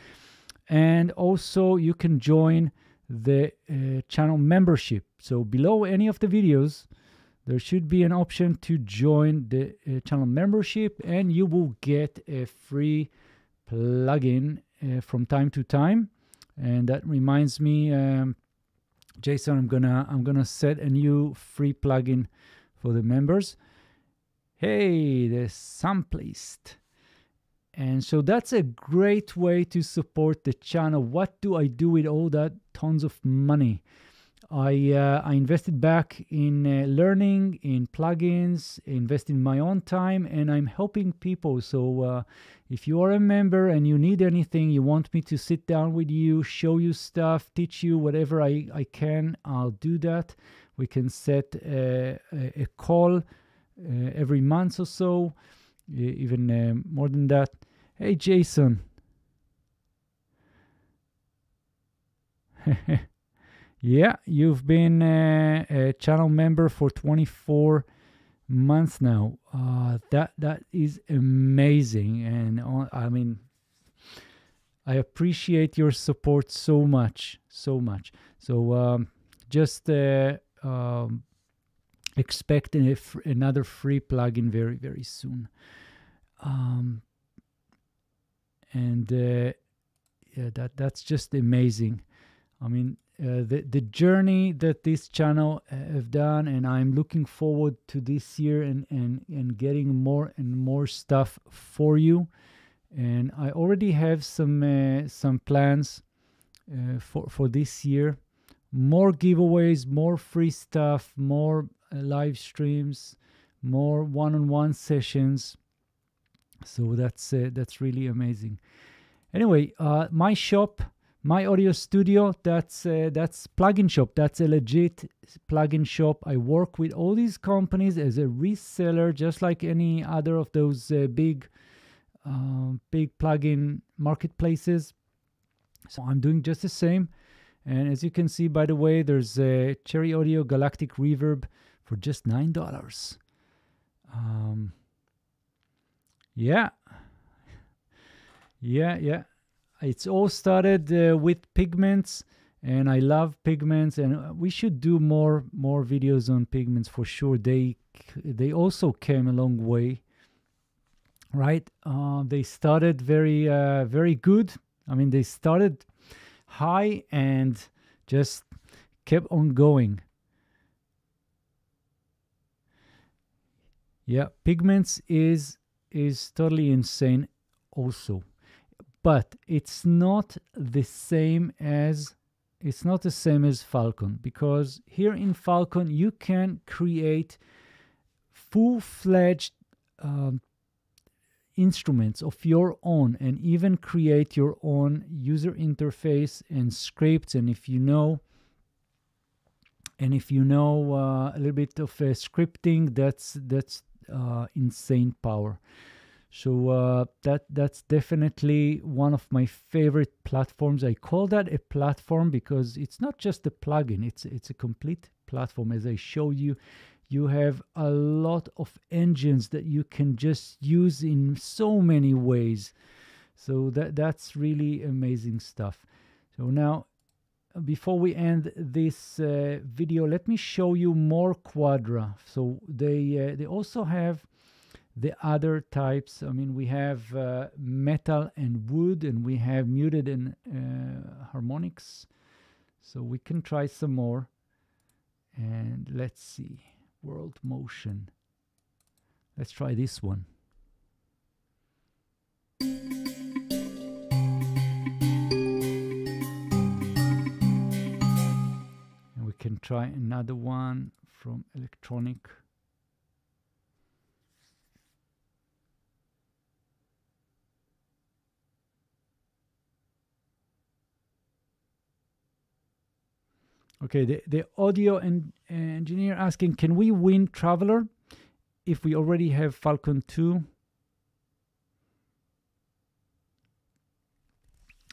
S1: And also, you can join the uh, channel membership. So below any of the videos, there should be an option to join the uh, channel membership, and you will get a free plugin uh, from time to time. And that reminds me, um, Jason, I'm gonna I'm gonna set a new free plugin for the members. Hey, the Samplist. And so that's a great way to support the channel. What do I do with all that tons of money? I uh, I invested back in uh, learning, in plugins, invest in my own time, and I'm helping people. So uh, if you are a member and you need anything, you want me to sit down with you, show you stuff, teach you whatever I, I can, I'll do that. We can set a, a, a call uh, every month or so, even uh, more than that. Hey, Jason. yeah, you've been uh, a channel member for 24 months now. Uh, that that is amazing, and I mean, I appreciate your support so much, so much. So um, just uh, um, expect a f- another free plugin very very soon. Um, and uh, yeah, that that's just amazing. I mean, uh, the the journey that this channel uh, have done, and I'm looking forward to this year and and and getting more and more stuff for you. And I already have some uh, some plans uh, for for this year. More giveaways, more free stuff, more uh, live streams, more one-on-one sessions. So that's that's really amazing. Anyway, my shop my audio studio that's uh, that's plugin shop. That's a legit plugin shop. I work with all these companies as a reseller just like any other of those uh, big uh, big plugin marketplaces. So i'm doing just the same. And as you can see by the way there's a cherry audio galactic reverb for just nine dollars. Um yeah. Yeah yeah it's all started uh, with pigments and I love pigments and uh, we should do more more videos on pigments for sure. They they also came a long way right? Uh, they started very uh, very good. I mean they started high and just kept on going. Yeah pigments is is totally insane also but it's not the same as it's not the same as Falcon because here in Falcon you can create full-fledged um, instruments of your own and even create your own user interface and scripts. And if you know and if you know uh, a little bit of uh, scripting that's that's uh, insane power so uh, that that's definitely one of my favorite platforms. I call that a platform because it's not just a plugin; it's it's a complete platform. As I show you, you have a lot of engines that you can just use in so many ways. So that that's really amazing stuff. So now, before we end this uh, video, let me show you more Quadra. So they uh, they also have the other types. I mean, we have uh, metal and wood, and we have muted and uh, harmonics. So we can try some more. And let's see, world motion. Let's try this one. And we can try another one from electronic. Okay, the, the audio and engineer asking, can we win Traveler if we already have Falcon 2?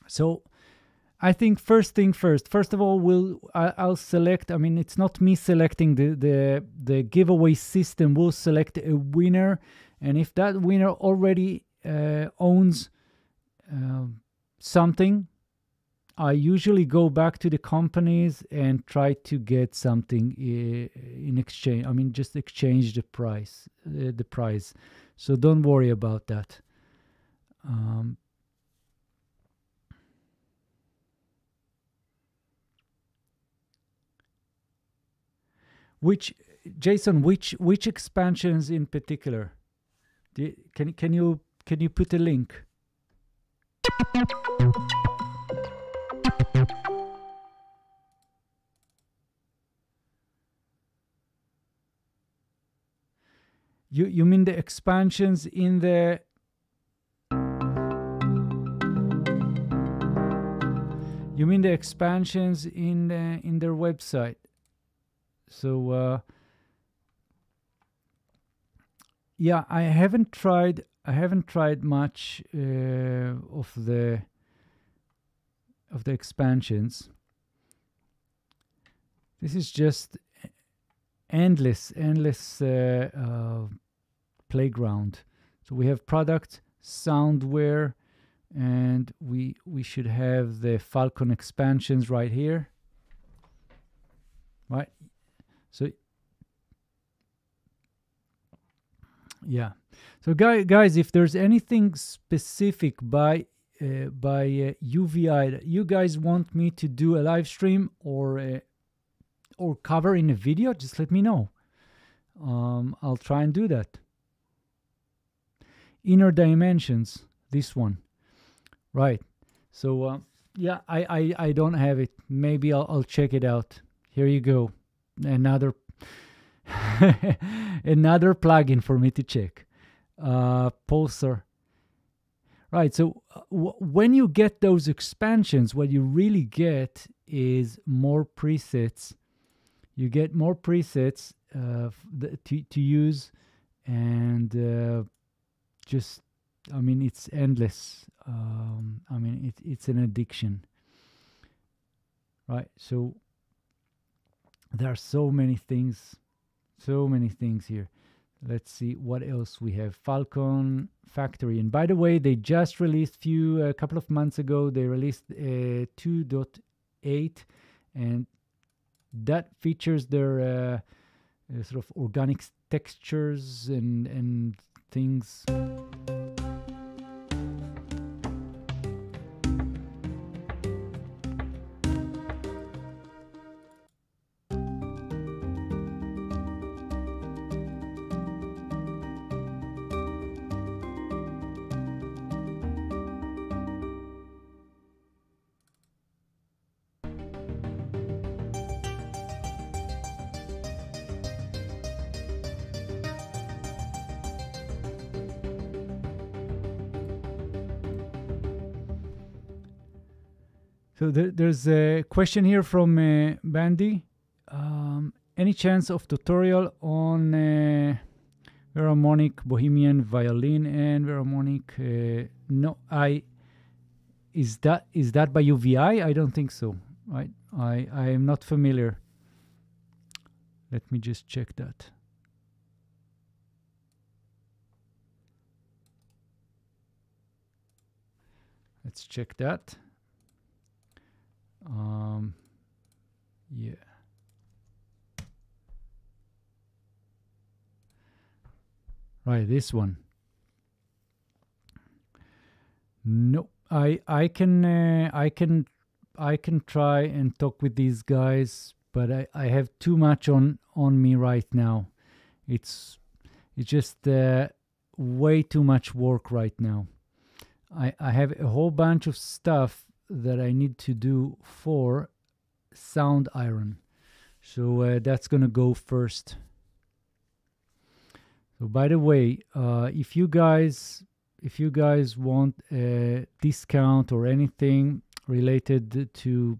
S1: So I think first thing first. First of all, we'll I, will select. I mean, it's not me selecting the the the giveaway system. We'll select a winner, and if that winner already uh, owns uh, something, I usually go back to the companies and try to get something in exchange. I mean, just exchange the price, uh, the price. So don't worry about that. Um, which Jason, which which expansions in particular? You, can can you can you put a link? You you mean the expansions in the You mean the expansions in the, in their website? So uh, yeah, I haven't tried. I haven't tried much uh, of the of the expansions. This is just endless, endless uh, uh, playground. So we have product, soundware, and we we should have the Falcon expansions right here. Right. So yeah. So guys, if there's anything specific by uh, by uh, UVI you guys want me to do a live stream or uh, or cover in a video, just let me know. Um, I'll try and do that. Inner dimensions, this one, right? So uh, yeah, I, I I don't have it. Maybe I'll I'll check it out. Here you go, another another plugin for me to check. Uh, Pulsar. Right. So uh, w- when you get those expansions, what you really get is more presets. You get more presets uh, to to use, and uh, just I mean it's endless. Um, I mean it, it's an addiction. Right. So there are so many things, so many things here. Let's see what else we have. Falcon Factory, and by the way, they just released few a couple of months ago. They released uh, 2.8, and that features their uh, uh, sort of organic textures and and things. There's a question here from uh, Bandy. Um, any chance of tutorial on uh, Bohemian violin and Virharmonic? Uh, no, I is that is that by UVI? I don't think so. Right, I I am not familiar. Let me just check that. Let's check that. Um, yeah. Right, this one. No, I I can uh, I can I can try and talk with these guys, but I, I have too much on on me right now. It's it's just uh, way too much work right now. I I have a whole bunch of stuff that I need to do for Soundiron. So uh, that's going to go first. So by the way, uh, if you guys if you guys want a discount or anything related to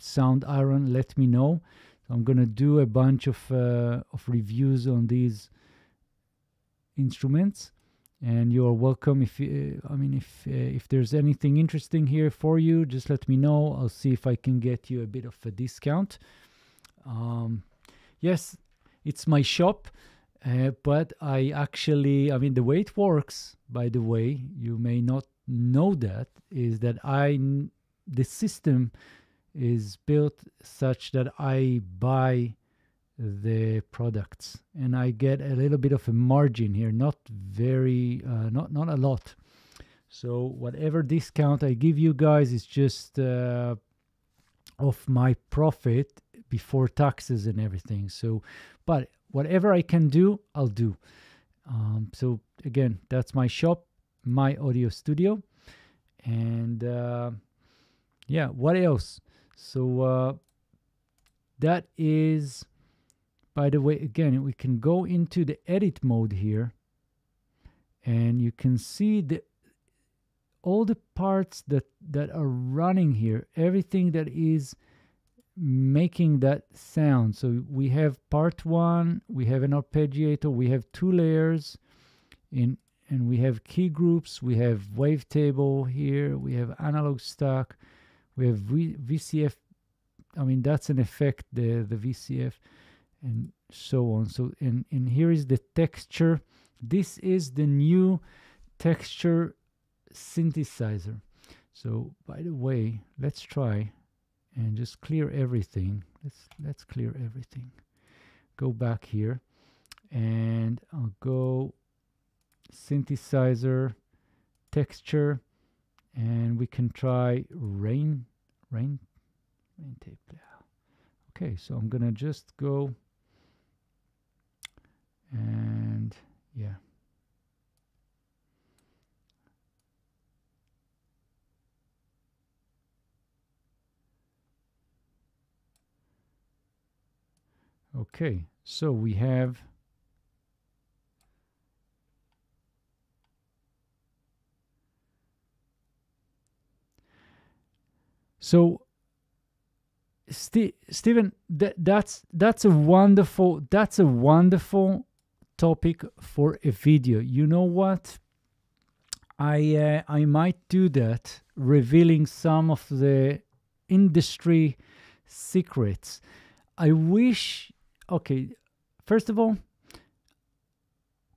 S1: Soundiron, let me know. So I'm gonna do a bunch of uh, of reviews on these instruments and you are welcome if uh, i mean if uh, if there's anything interesting here for you just let me know. I'll see if i can get you a bit of a discount. Um, yes it's my shop uh, but i actually i mean the way it works by the way you may not know that is that i the system is built such that i buy the products. And i get a little bit of a margin here not very uh, not not a lot. So whatever discount i give you guys is just uh, of my profit before taxes and everything. So but whatever i can do i'll do. Um, so again that's my shop my audio studio. And uh, yeah what else? So uh, that is by the way, again, we can go into the edit mode here and you can see the all the parts that that are running here, everything that is making that sound. So we have part one, we have an arpeggiator, we have two layers in and we have key groups, we have wavetable here, we have analog stack, we have v VCF. I mean, that's an effect, the, the VCF and so on. So and, and here is the texture. This is the new texture synthesizer. So by the way, let's try and just clear everything. Let's let's clear everything. Go back here and I'll go synthesizer texture and we can try rain, rain, rain tape. Okay, so I'm gonna just go and yeah. Okay, so we have So St- Stephen, that, that's that's a wonderful that's a wonderful topic for a video. You know what? I uh, I might do that, revealing some of the industry secrets. I wish. Okay, first of all,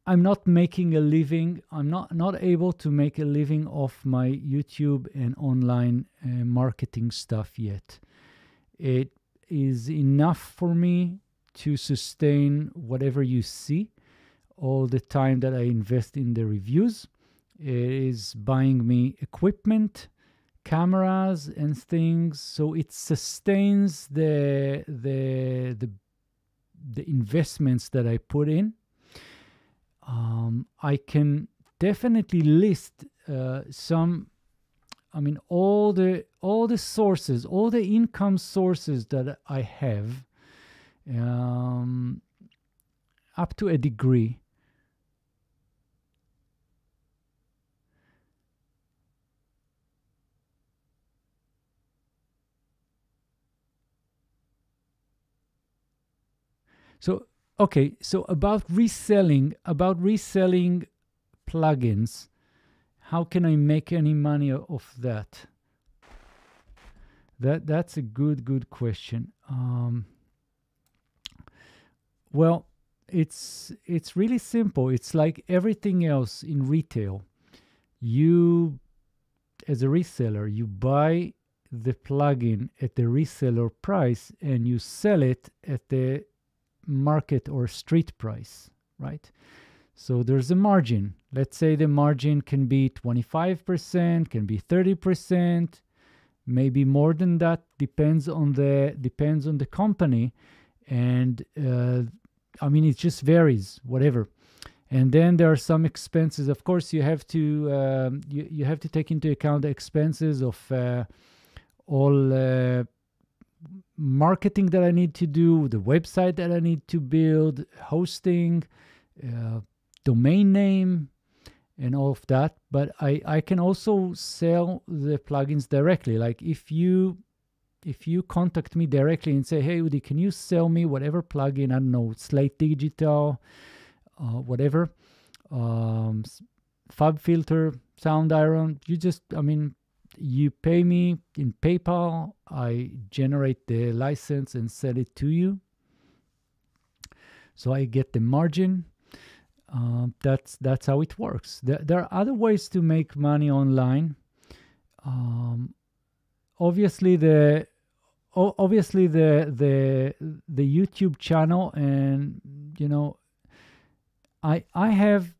S1: I'm not making a living. I'm not not able to make a living off my YouTube and online uh, marketing stuff yet. It is enough for me to sustain whatever you see all the time that I invest in the reviews. It is buying me equipment, cameras and things so it sustains the the the the investments that I put in. Um, I can definitely list uh, some I mean, all the all the sources, all the income sources that I have, um, up to a degree. So okay, so about reselling, about reselling plugins how can I make any money off that? That that's a good good question. Um, well, it's it's really simple. It's like everything else in retail. You, as a reseller, you buy the plugin at the reseller price and you sell it at the market or street price, right? So there's a margin. Let's say the margin can be 25%, can be 30%, maybe more than that. Depends on the depends on the company, and uh, I mean it just varies, whatever. And then there are some expenses. Of course, you have to um, you you have to take into account the expenses of uh, all. Uh, marketing that I need to do, the website that I need to build, hosting, uh, domain name and all of that. But i i can also sell the plugins directly. Like if you if you contact me directly and say hey Udi, can you sell me whatever plugin i don't know slate digital uh, whatever um, Fab Filter, Soundiron you just i mean you pay me in paypal i generate the license and sell it to you so i get the margin uh, that's that's how it works. There, there, are other ways to make money online. Um, obviously, the obviously the the the YouTube channel, and you know, I I have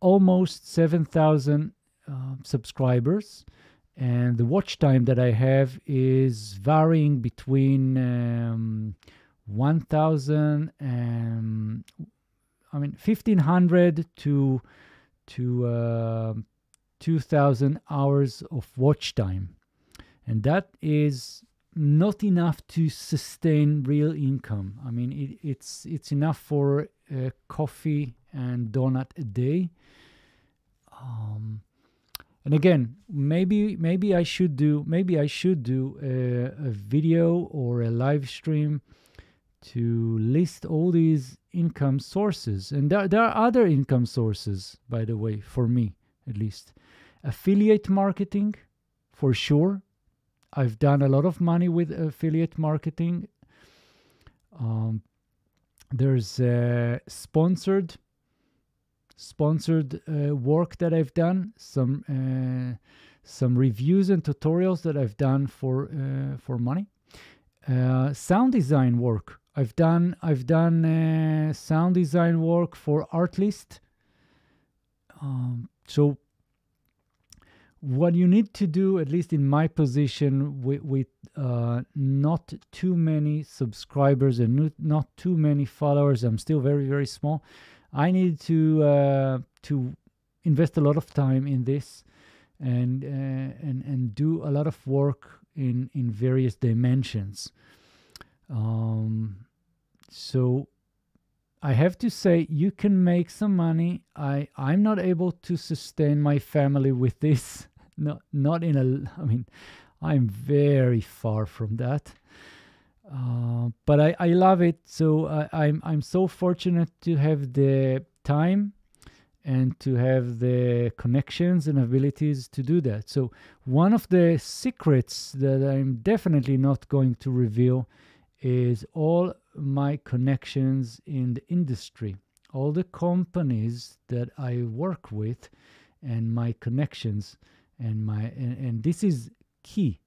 S1: almost seven thousand uh, subscribers, and the watch time that I have is varying between um, one thousand and I mean, 1500 to to uh, 2000 hours of watch time, and that is not enough to sustain real income. I mean, it, it's it's enough for a coffee and donut a day. Um, and again, maybe maybe I should do maybe I should do a, a video or a live stream to list all these income sources. And there, there are other income sources, by the way, for me at least. Affiliate marketing, for sure. I've done a lot of money with affiliate marketing. Um, there's uh, sponsored sponsored uh, work that I've done, some uh, some reviews and tutorials that I've done for uh, for money. Uh, sound design work I've done I've done sound design work for Artlist. Um, so what you need to do, at least in my position, with, with uh, not too many subscribers and not too many followers, I'm still very very small. I need to uh, to invest a lot of time in this and uh, and and do a lot of work in in various dimensions. Um, so I have to say you can make some money. I I'm not able to sustain my family with this. Not not in a. I mean, I'm very far from that. Uh, but I, I love it. So I, I'm I'm so fortunate to have the time and to have the connections and abilities to do that. So, one of the secrets that I'm definitely not going to reveal is all my connections in the industry, all the companies that I work with, and my connections, and my and, and this is key.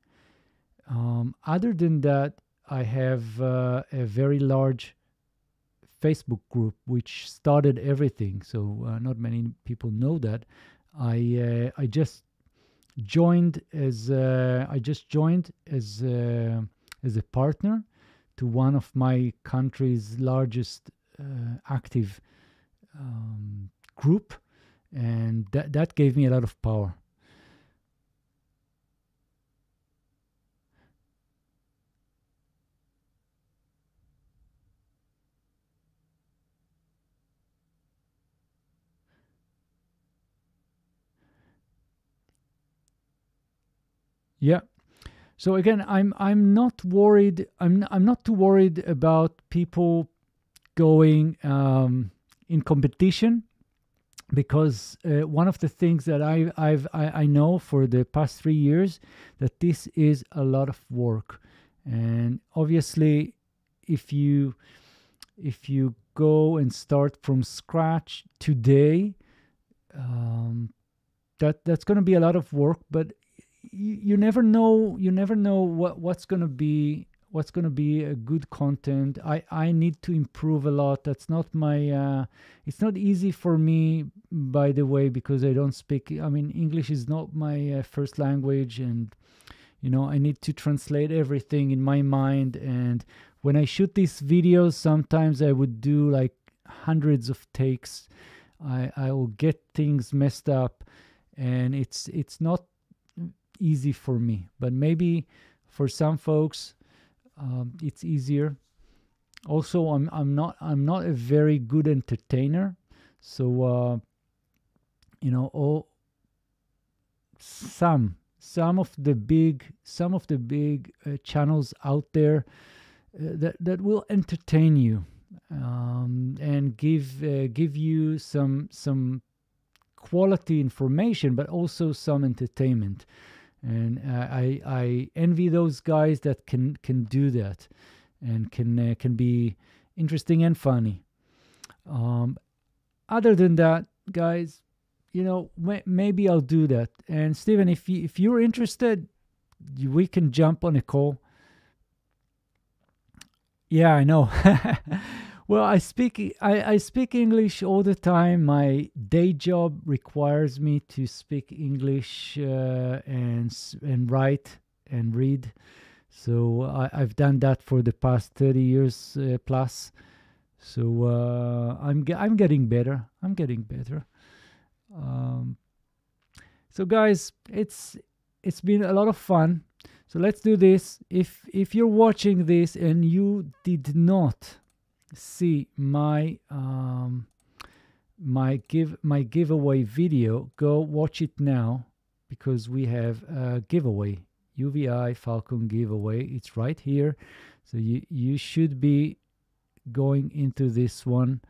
S1: Um, other than that, I have uh, a very large Facebook group which started everything. So uh, not many people know that. I uh, I just joined as uh, I just joined as uh, as a partner to one of my country's largest active um, group, and that that gave me a lot of power. Yeah. So again, I'm I'm not worried. I'm I'm not too worried about people going um, in competition because uh, one of the things that I I've I, I know for the past three years that this is a lot of work, and obviously, if you if you go and start from scratch today, um, that that's going to be a lot of work. But you, you never know you never know what what's going to be what's going to be a good content. I i need to improve a lot. That's not my uh, it's not easy for me by the way because i don't speak i mean english is not my uh, first language and you know i need to translate everything in my mind. And when i shoot these videos sometimes i would do like hundreds of takes. I i will get things messed up and it's it's not easy for me, but maybe for some folks um, it's easier. Also, I'm I'm not I'm not a very good entertainer, so uh, you know all some some of the big some of the big uh, channels out there uh, that that will entertain you um, and give uh, give you some some quality information, but also some entertainment and uh, I I envy those guys that can can do that, and can uh, can be interesting and funny. Um, other than that, guys, you know may, maybe I'll do that. And Stephen, if you, if you're interested, we can jump on a call. Yeah, I know. Well, I speak I, I speak English all the time. My day job requires me to speak English uh, and and write and read. So I, have done that for the past thirty years uh, plus. So uh, I'm ge- I'm getting better. I'm getting better. Um, so guys, it's it's been a lot of fun. So let's do this. If if you're watching this and you did not see my um, my give my giveaway video, go watch it now because we have a giveaway UVI Falcon giveaway. It's right here, so you you should be going into this one,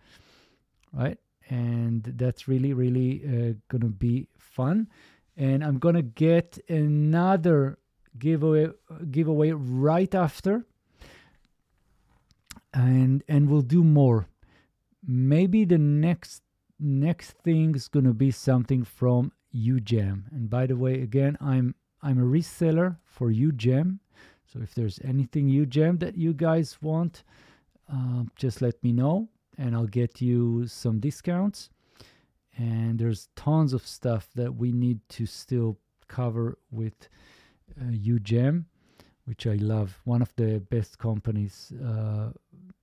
S1: right? And that's really really uh, gonna be fun. And I'm gonna get another giveaway giveaway right after and and we'll do more maybe the next next thing is going to be something from UJAM. And by the way, again, I'm I'm a reseller for UJAM. So if there's anything UJAM that you guys want, uh, just let me know, and I'll get you some discounts. And there's tons of stuff that we need to still cover with uh, UJAM, which I love. One of the best companies uh,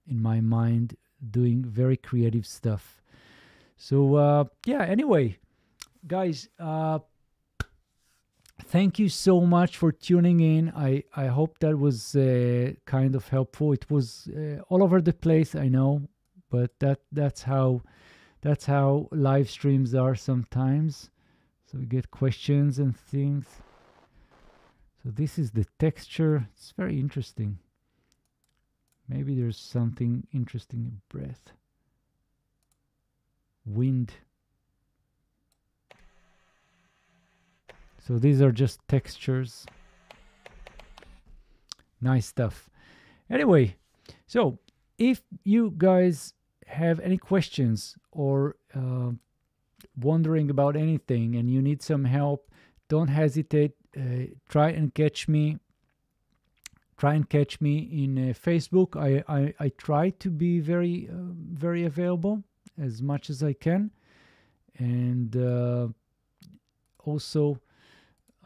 S1: in my mind, doing very creative stuff. So uh, yeah. Anyway, guys, uh, thank you so much for tuning in. I I hope that was uh, kind of helpful. It was uh, all over the place, I know, but that that's how that's how live streams are sometimes. So we get questions and things. So this is the texture. It's very interesting. Maybe there's something interesting in breath. Wind. So these are just textures. Nice stuff. Anyway, so if you guys have any questions or uh, wondering about anything and you need some help, don't hesitate. Uh, try and catch me. Try and catch me in uh, Facebook. I, I, I try to be very uh, very available as much as I can, and uh, also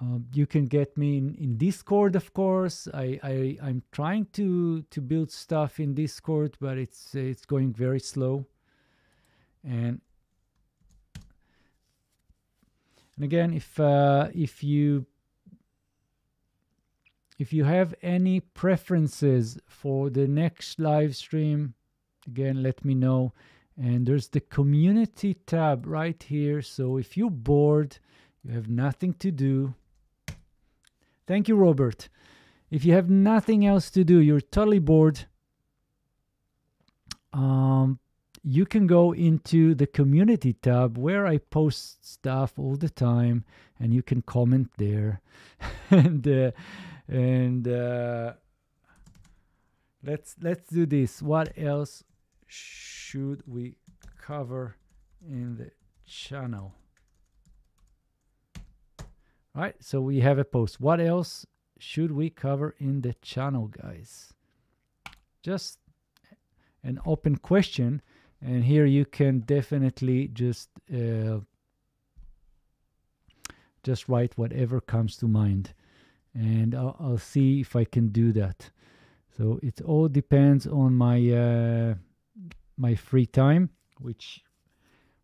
S1: um, you can get me in, in Discord, of course. I, I I'm trying to to build stuff in Discord, but it's it's going very slow. And and again, if uh, if you if you have any preferences for the next live stream, again, let me know. And there's the community tab right here. So if you're bored, you have nothing to do, Thank you, Robert. If you have nothing else to do, you're totally bored, um, you can go into the community tab where I post stuff all the time, and you can comment there. and uh, and uh, let's let's do this. What else should we cover in the channel? All right, so we have a post. What else should we cover in the channel, guys? Just an open question. And here you can definitely just uh, just write whatever comes to mind. And I'll, I'll, see if I can do that. So it all depends on my uh, my free time, which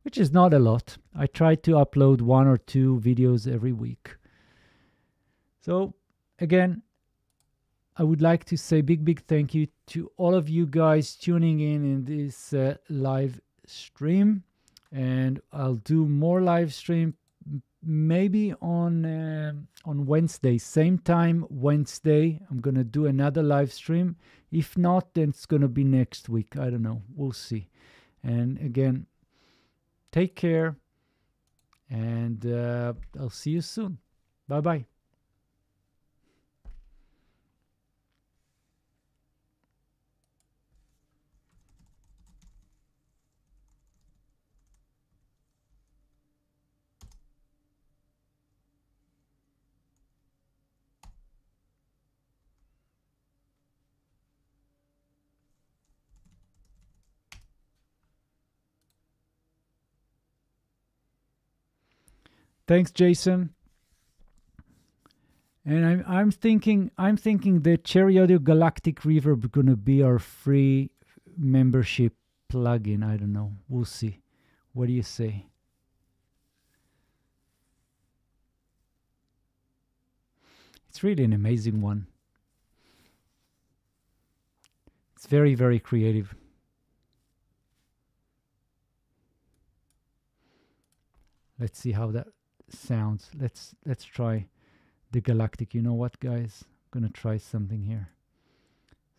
S1: which is not a lot. I try to upload one or two videos every week. So again, I would like to say big, big thank you to all of you guys tuning in in this uh, live stream. And I'll do more live stream maybe on uh, on Wednesday, same time Wednesday. I'm gonna do another live stream. If not, then it's gonna be next week. I don't know. We'll see. And again, take care, and uh, I'll see you soon. Bye bye. Thanks, Jason. And I'm I'm thinking I'm thinking the Cherry Audio Galactic Reverb gonna be our free membership plugin. I don't know. We'll see. What do you say? It's really an amazing one. It's very, very creative. Let's see how that sounds. Let's let's try the galactic. You know what, guys? I'm gonna try something here.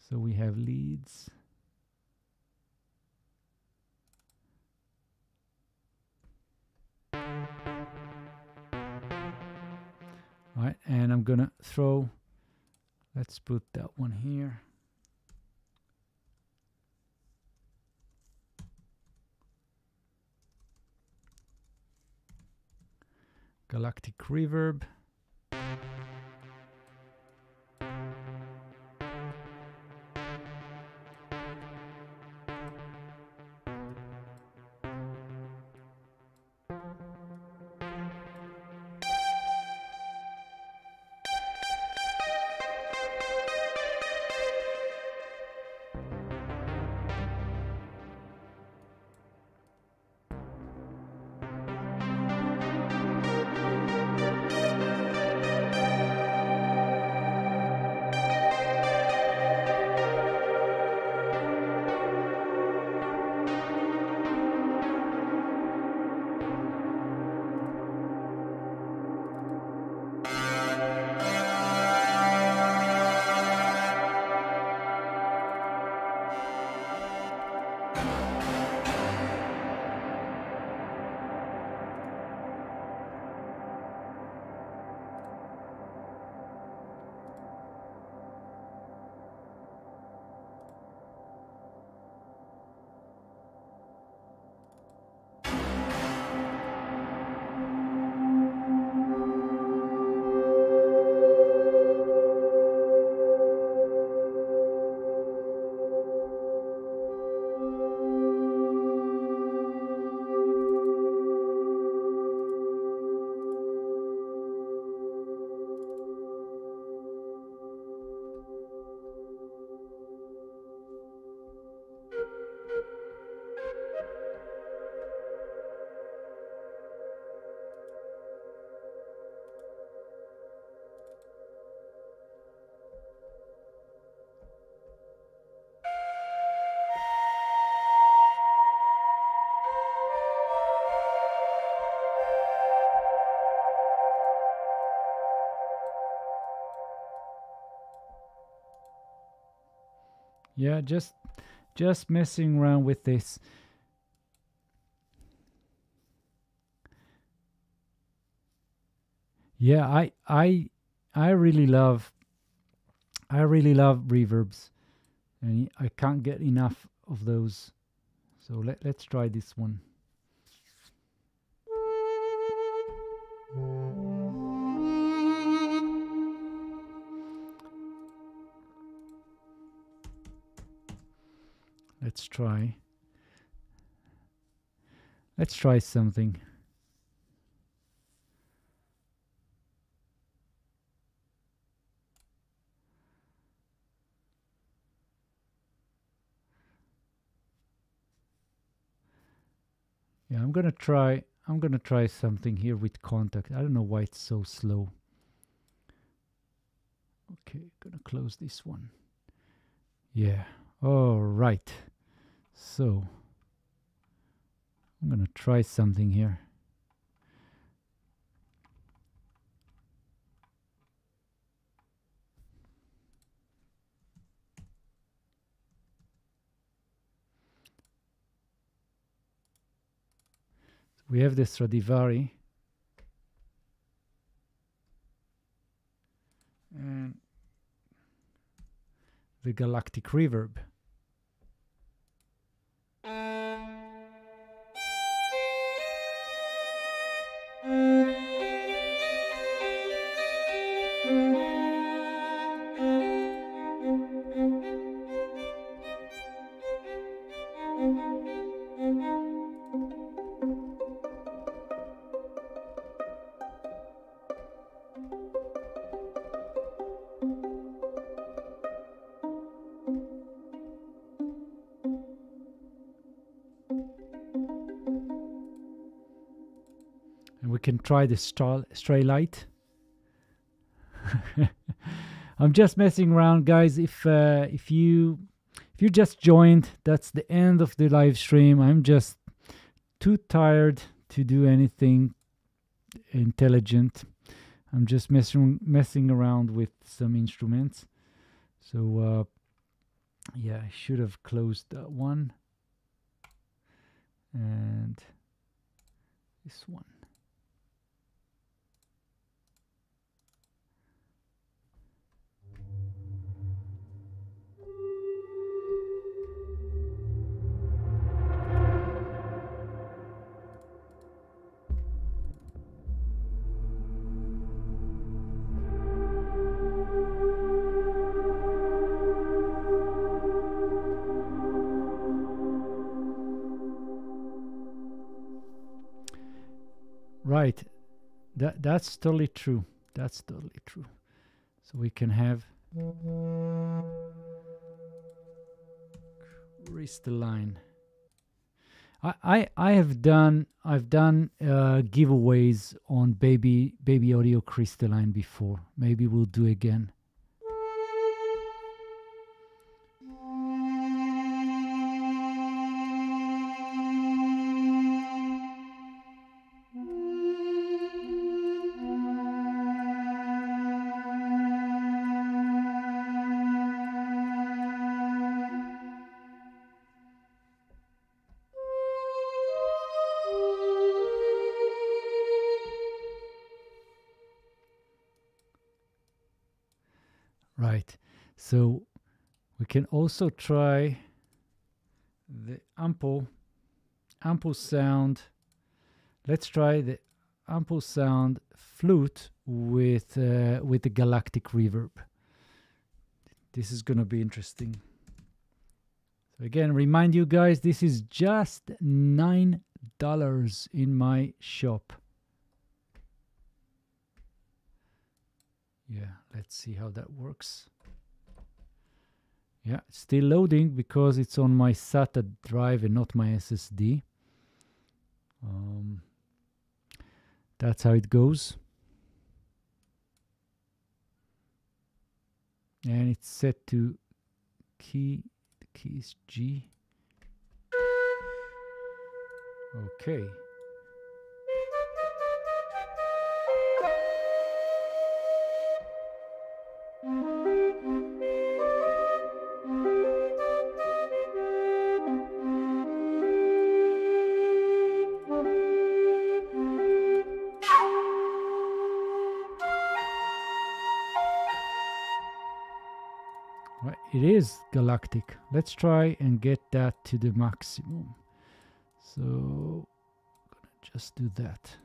S1: So we have leads. All right, and I'm gonna throw. Let's put that one here. Galactic Reverb. Yeah, just just messing around with this. Yeah, I I I really love I really love reverbs and I can't get enough of those. So let, let's try this one. Try. Let's try something. Yeah, I'm gonna try I'm gonna try something here with Kontakt. I don't know why it's so slow. Okay, gonna close this one. Yeah, all right. So I'm gonna try something here. we have the Stradivari and the Galactic Reverb. And can try the Straylight. I'm just messing around, guys. If uh, if you if you just joined, that's the end of the live stream. I'm just too tired to do anything intelligent. I'm just messing messing around with some instruments. So uh, yeah, I should have closed that one and this one. Right. That that's totally true. That's totally true. So we can have crystalline. I, I I have done I've done uh, giveaways on baby baby audio crystalline before. Maybe we'll do again. So we can also try the ample ample sound. Let's try the ample sound flute with uh, with the galactic reverb. This is gonna be interesting. So again, remind you guys, this is just nine dollars in my shop. Yeah, let's see how that works. Yeah, still loading because it's on my SATA drive and not my SSD. Um, that's how it goes. And it's set to key, the key is G. Okay. Right, it is galactic. Let's try and get that to the maximum. So, just do that.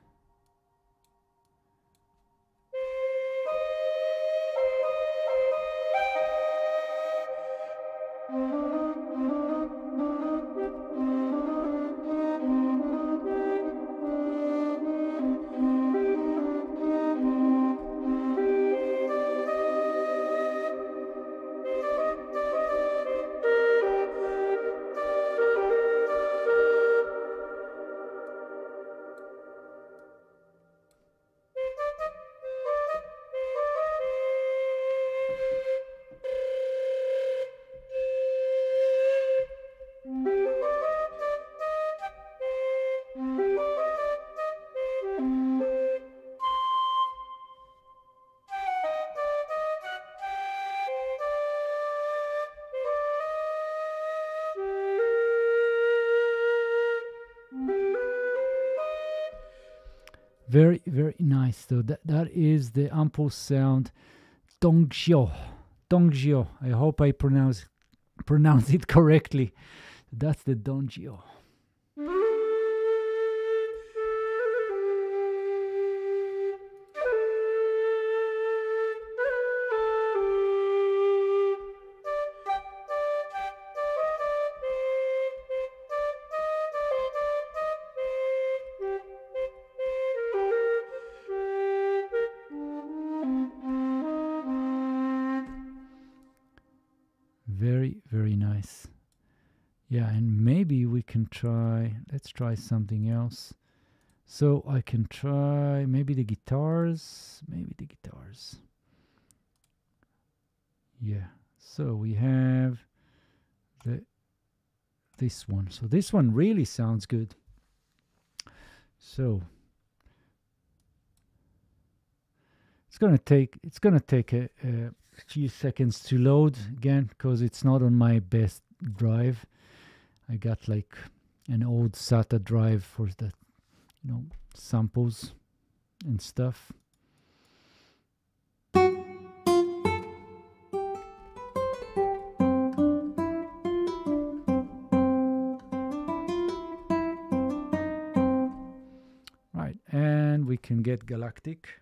S1: So that, that is the ample sound Dongxiu. Dongxiu. I hope I pronounce pronounce it correctly. That's the Dongxiu. Try, something else. So I can try maybe the guitars, maybe the guitars. Yeah, so we have the this one. So this one really sounds good. So it's gonna take it's gonna take a, a few seconds to load again because it's not on my best drive. I got like an old SATA drive for the you know samples and stuff. Right, and we can get galactic.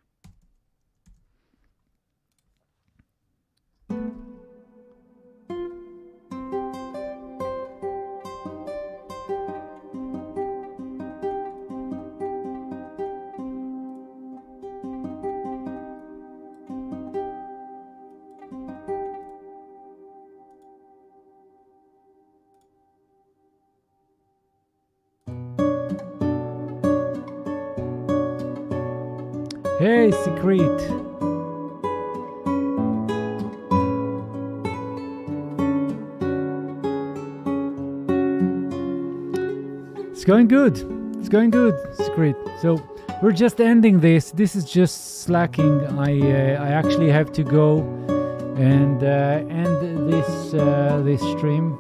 S1: Secret. It's going good. It's going good, It's great. So we're just ending this. This is just slacking. I uh, I actually have to go and uh, end this uh, this stream.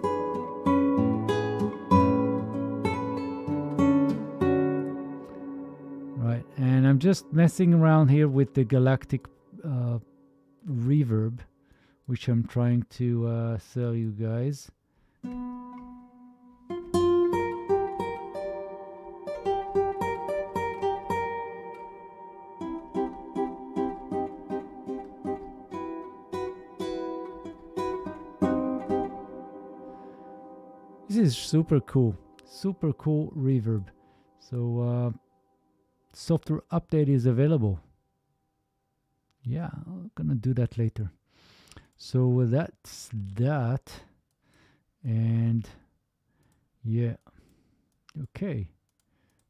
S1: Just messing around here with the galactic uh, reverb, which I'm trying to uh, sell you guys. This is super cool, super cool reverb. So uh, software update is available. Yeah, I'm gonna do that later. So that's that, and yeah, okay.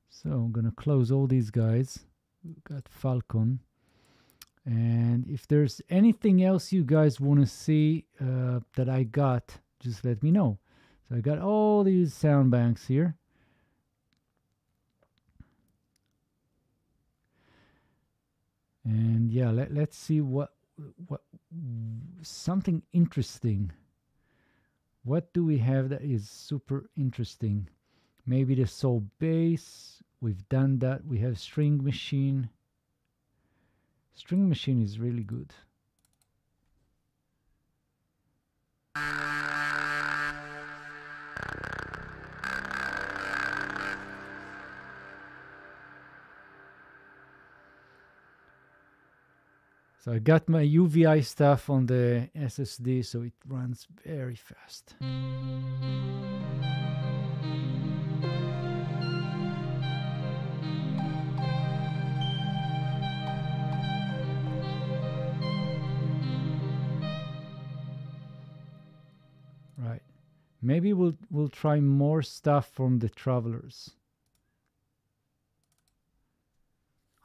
S1: So I'm gonna close all these guys. We've got Falcon, and if there's anything else you guys want to see uh, that I got, just let me know. So I got all these sound banks here. And yeah, let, let's see what what something interesting. What do we have that is super interesting? Maybe the soul bass. We've done that. We have string machine. String machine is really good. So I got my UVI stuff on the SSD, so it runs very fast. Right. Maybe we'll we'll try more stuff from the travelers.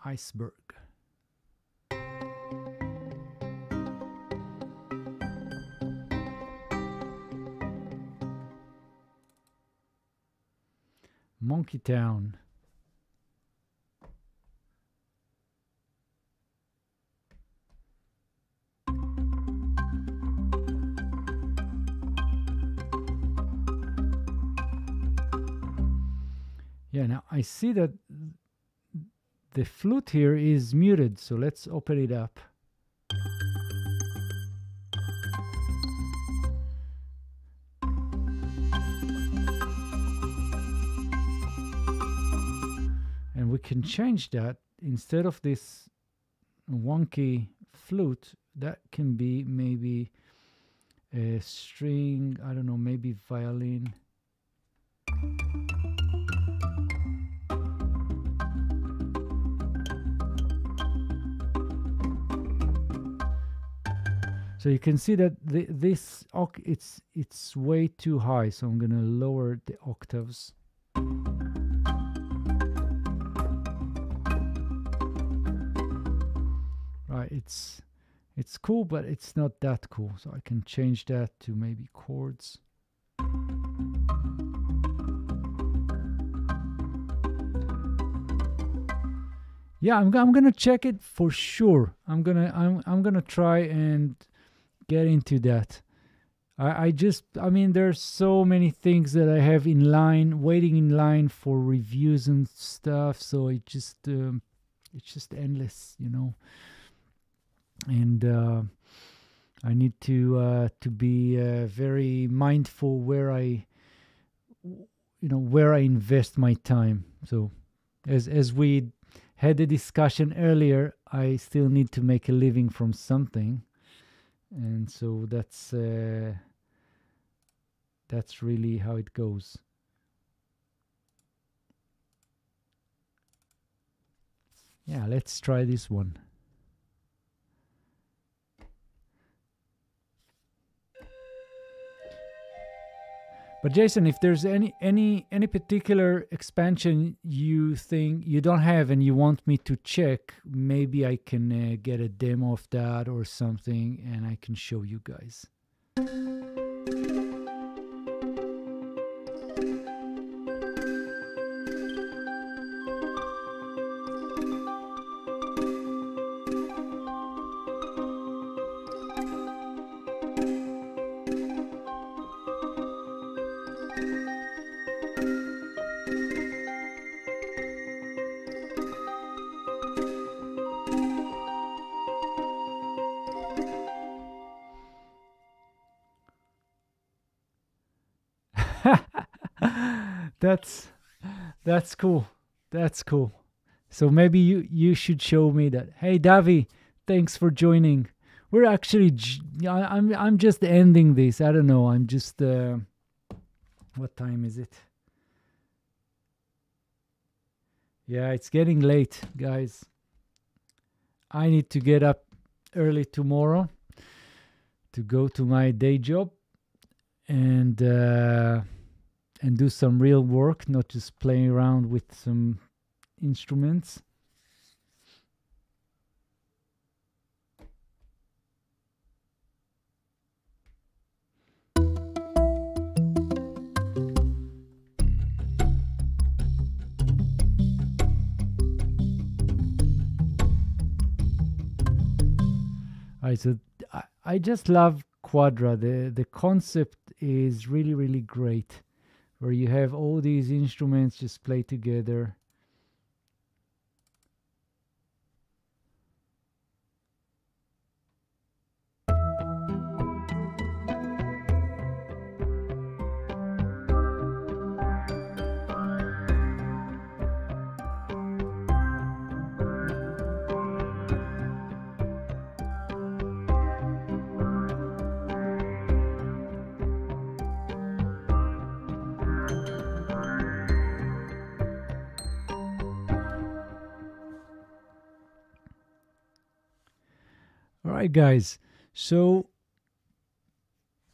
S1: Iceberg. Monkey Town. Yeah, now I see that the flute here is muted, so let's open it up. Can change that instead of this wonky flute, that can be maybe a string, I don't know, maybe violin. So you can see that this it's it's way too high. So I'm gonna lower the octaves. It's it's cool, but it's not that cool. So I can change that to maybe chords. Yeah, I'm, I'm gonna check it for sure. I'm gonna I'm I'm gonna try and get into that. I, I just, I mean, there's so many things that I have in line, waiting in line for reviews and stuff. So it just, um, it's just endless, you know. And uh, I need to uh, to be uh, very mindful where I, you know, where I invest my time. So, as as we had a discussion earlier, I still need to make a living from something. And so that's uh, that's really how it goes. Yeah let's try this one But Jason, if there's any any any particular expansion you think you don't have and you want me to check, maybe I can uh, get a demo of that or something, and I can show you guys. That's that's cool. That's cool. So maybe you you should show me that. Hey, Davi, thanks for joining. We're actually I'm I'm just ending this. I don't know. I'm just uh, what time is it? Yeah, it's getting late, guys. I need to get up early tomorrow to go to my day job and uh, and do some real work, not just playing around with some instruments. All right, so I, I just love Quadra. The the concept is really really great where you have all these instruments just play together. Right, guys. So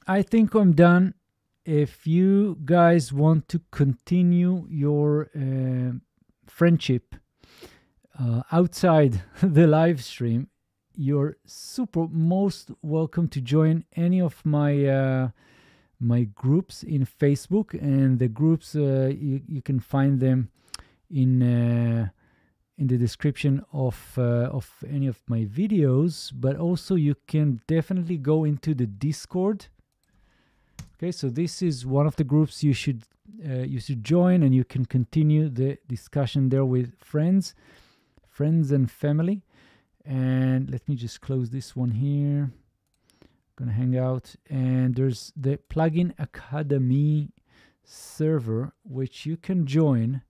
S1: I think I'm done. If you guys want to continue your uh, friendship uh, outside the live stream, you're super most welcome to join any of my uh, my groups in Facebook, and the groups uh, you, you can find them in uh, in the description of uh, of any of my videos. But also you can definitely go into the Discord. Okay, so this is one of the groups you should uh, you should join, and you can continue the discussion there with friends, friends and family. And let me just close this one here. Gonna hang out, and there's the Plugin Academy server, which you can join.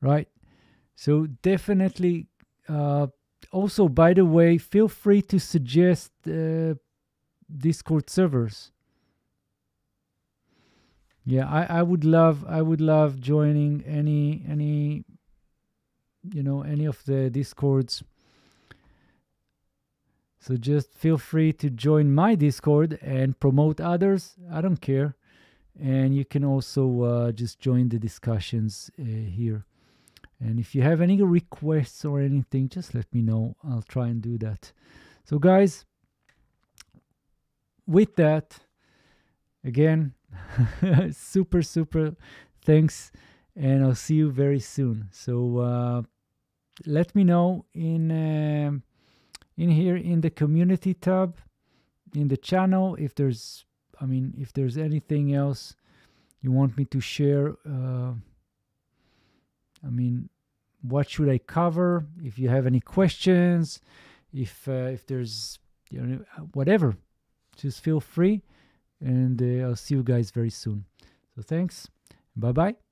S1: Right, so definitely. Uh, also, by the way, feel free to suggest uh, Discord servers. Yeah I, I would love i would love joining any any you know any of the discords. So just feel free to join my discord and promote others. I don't care. And you can also uh, just join the discussions uh, here and if you have any requests or anything just let me know. I'll try and do that. So guys with that again super super thanks and i'll see you very soon. So uh, let me know in uh, in here in the community tab in the channel if there's i mean if there's anything else you want me to share uh, i mean what should i cover if you have any questions if uh, if there's you know whatever just feel free and uh, I'll see you guys very soon. So thanks. Bye bye.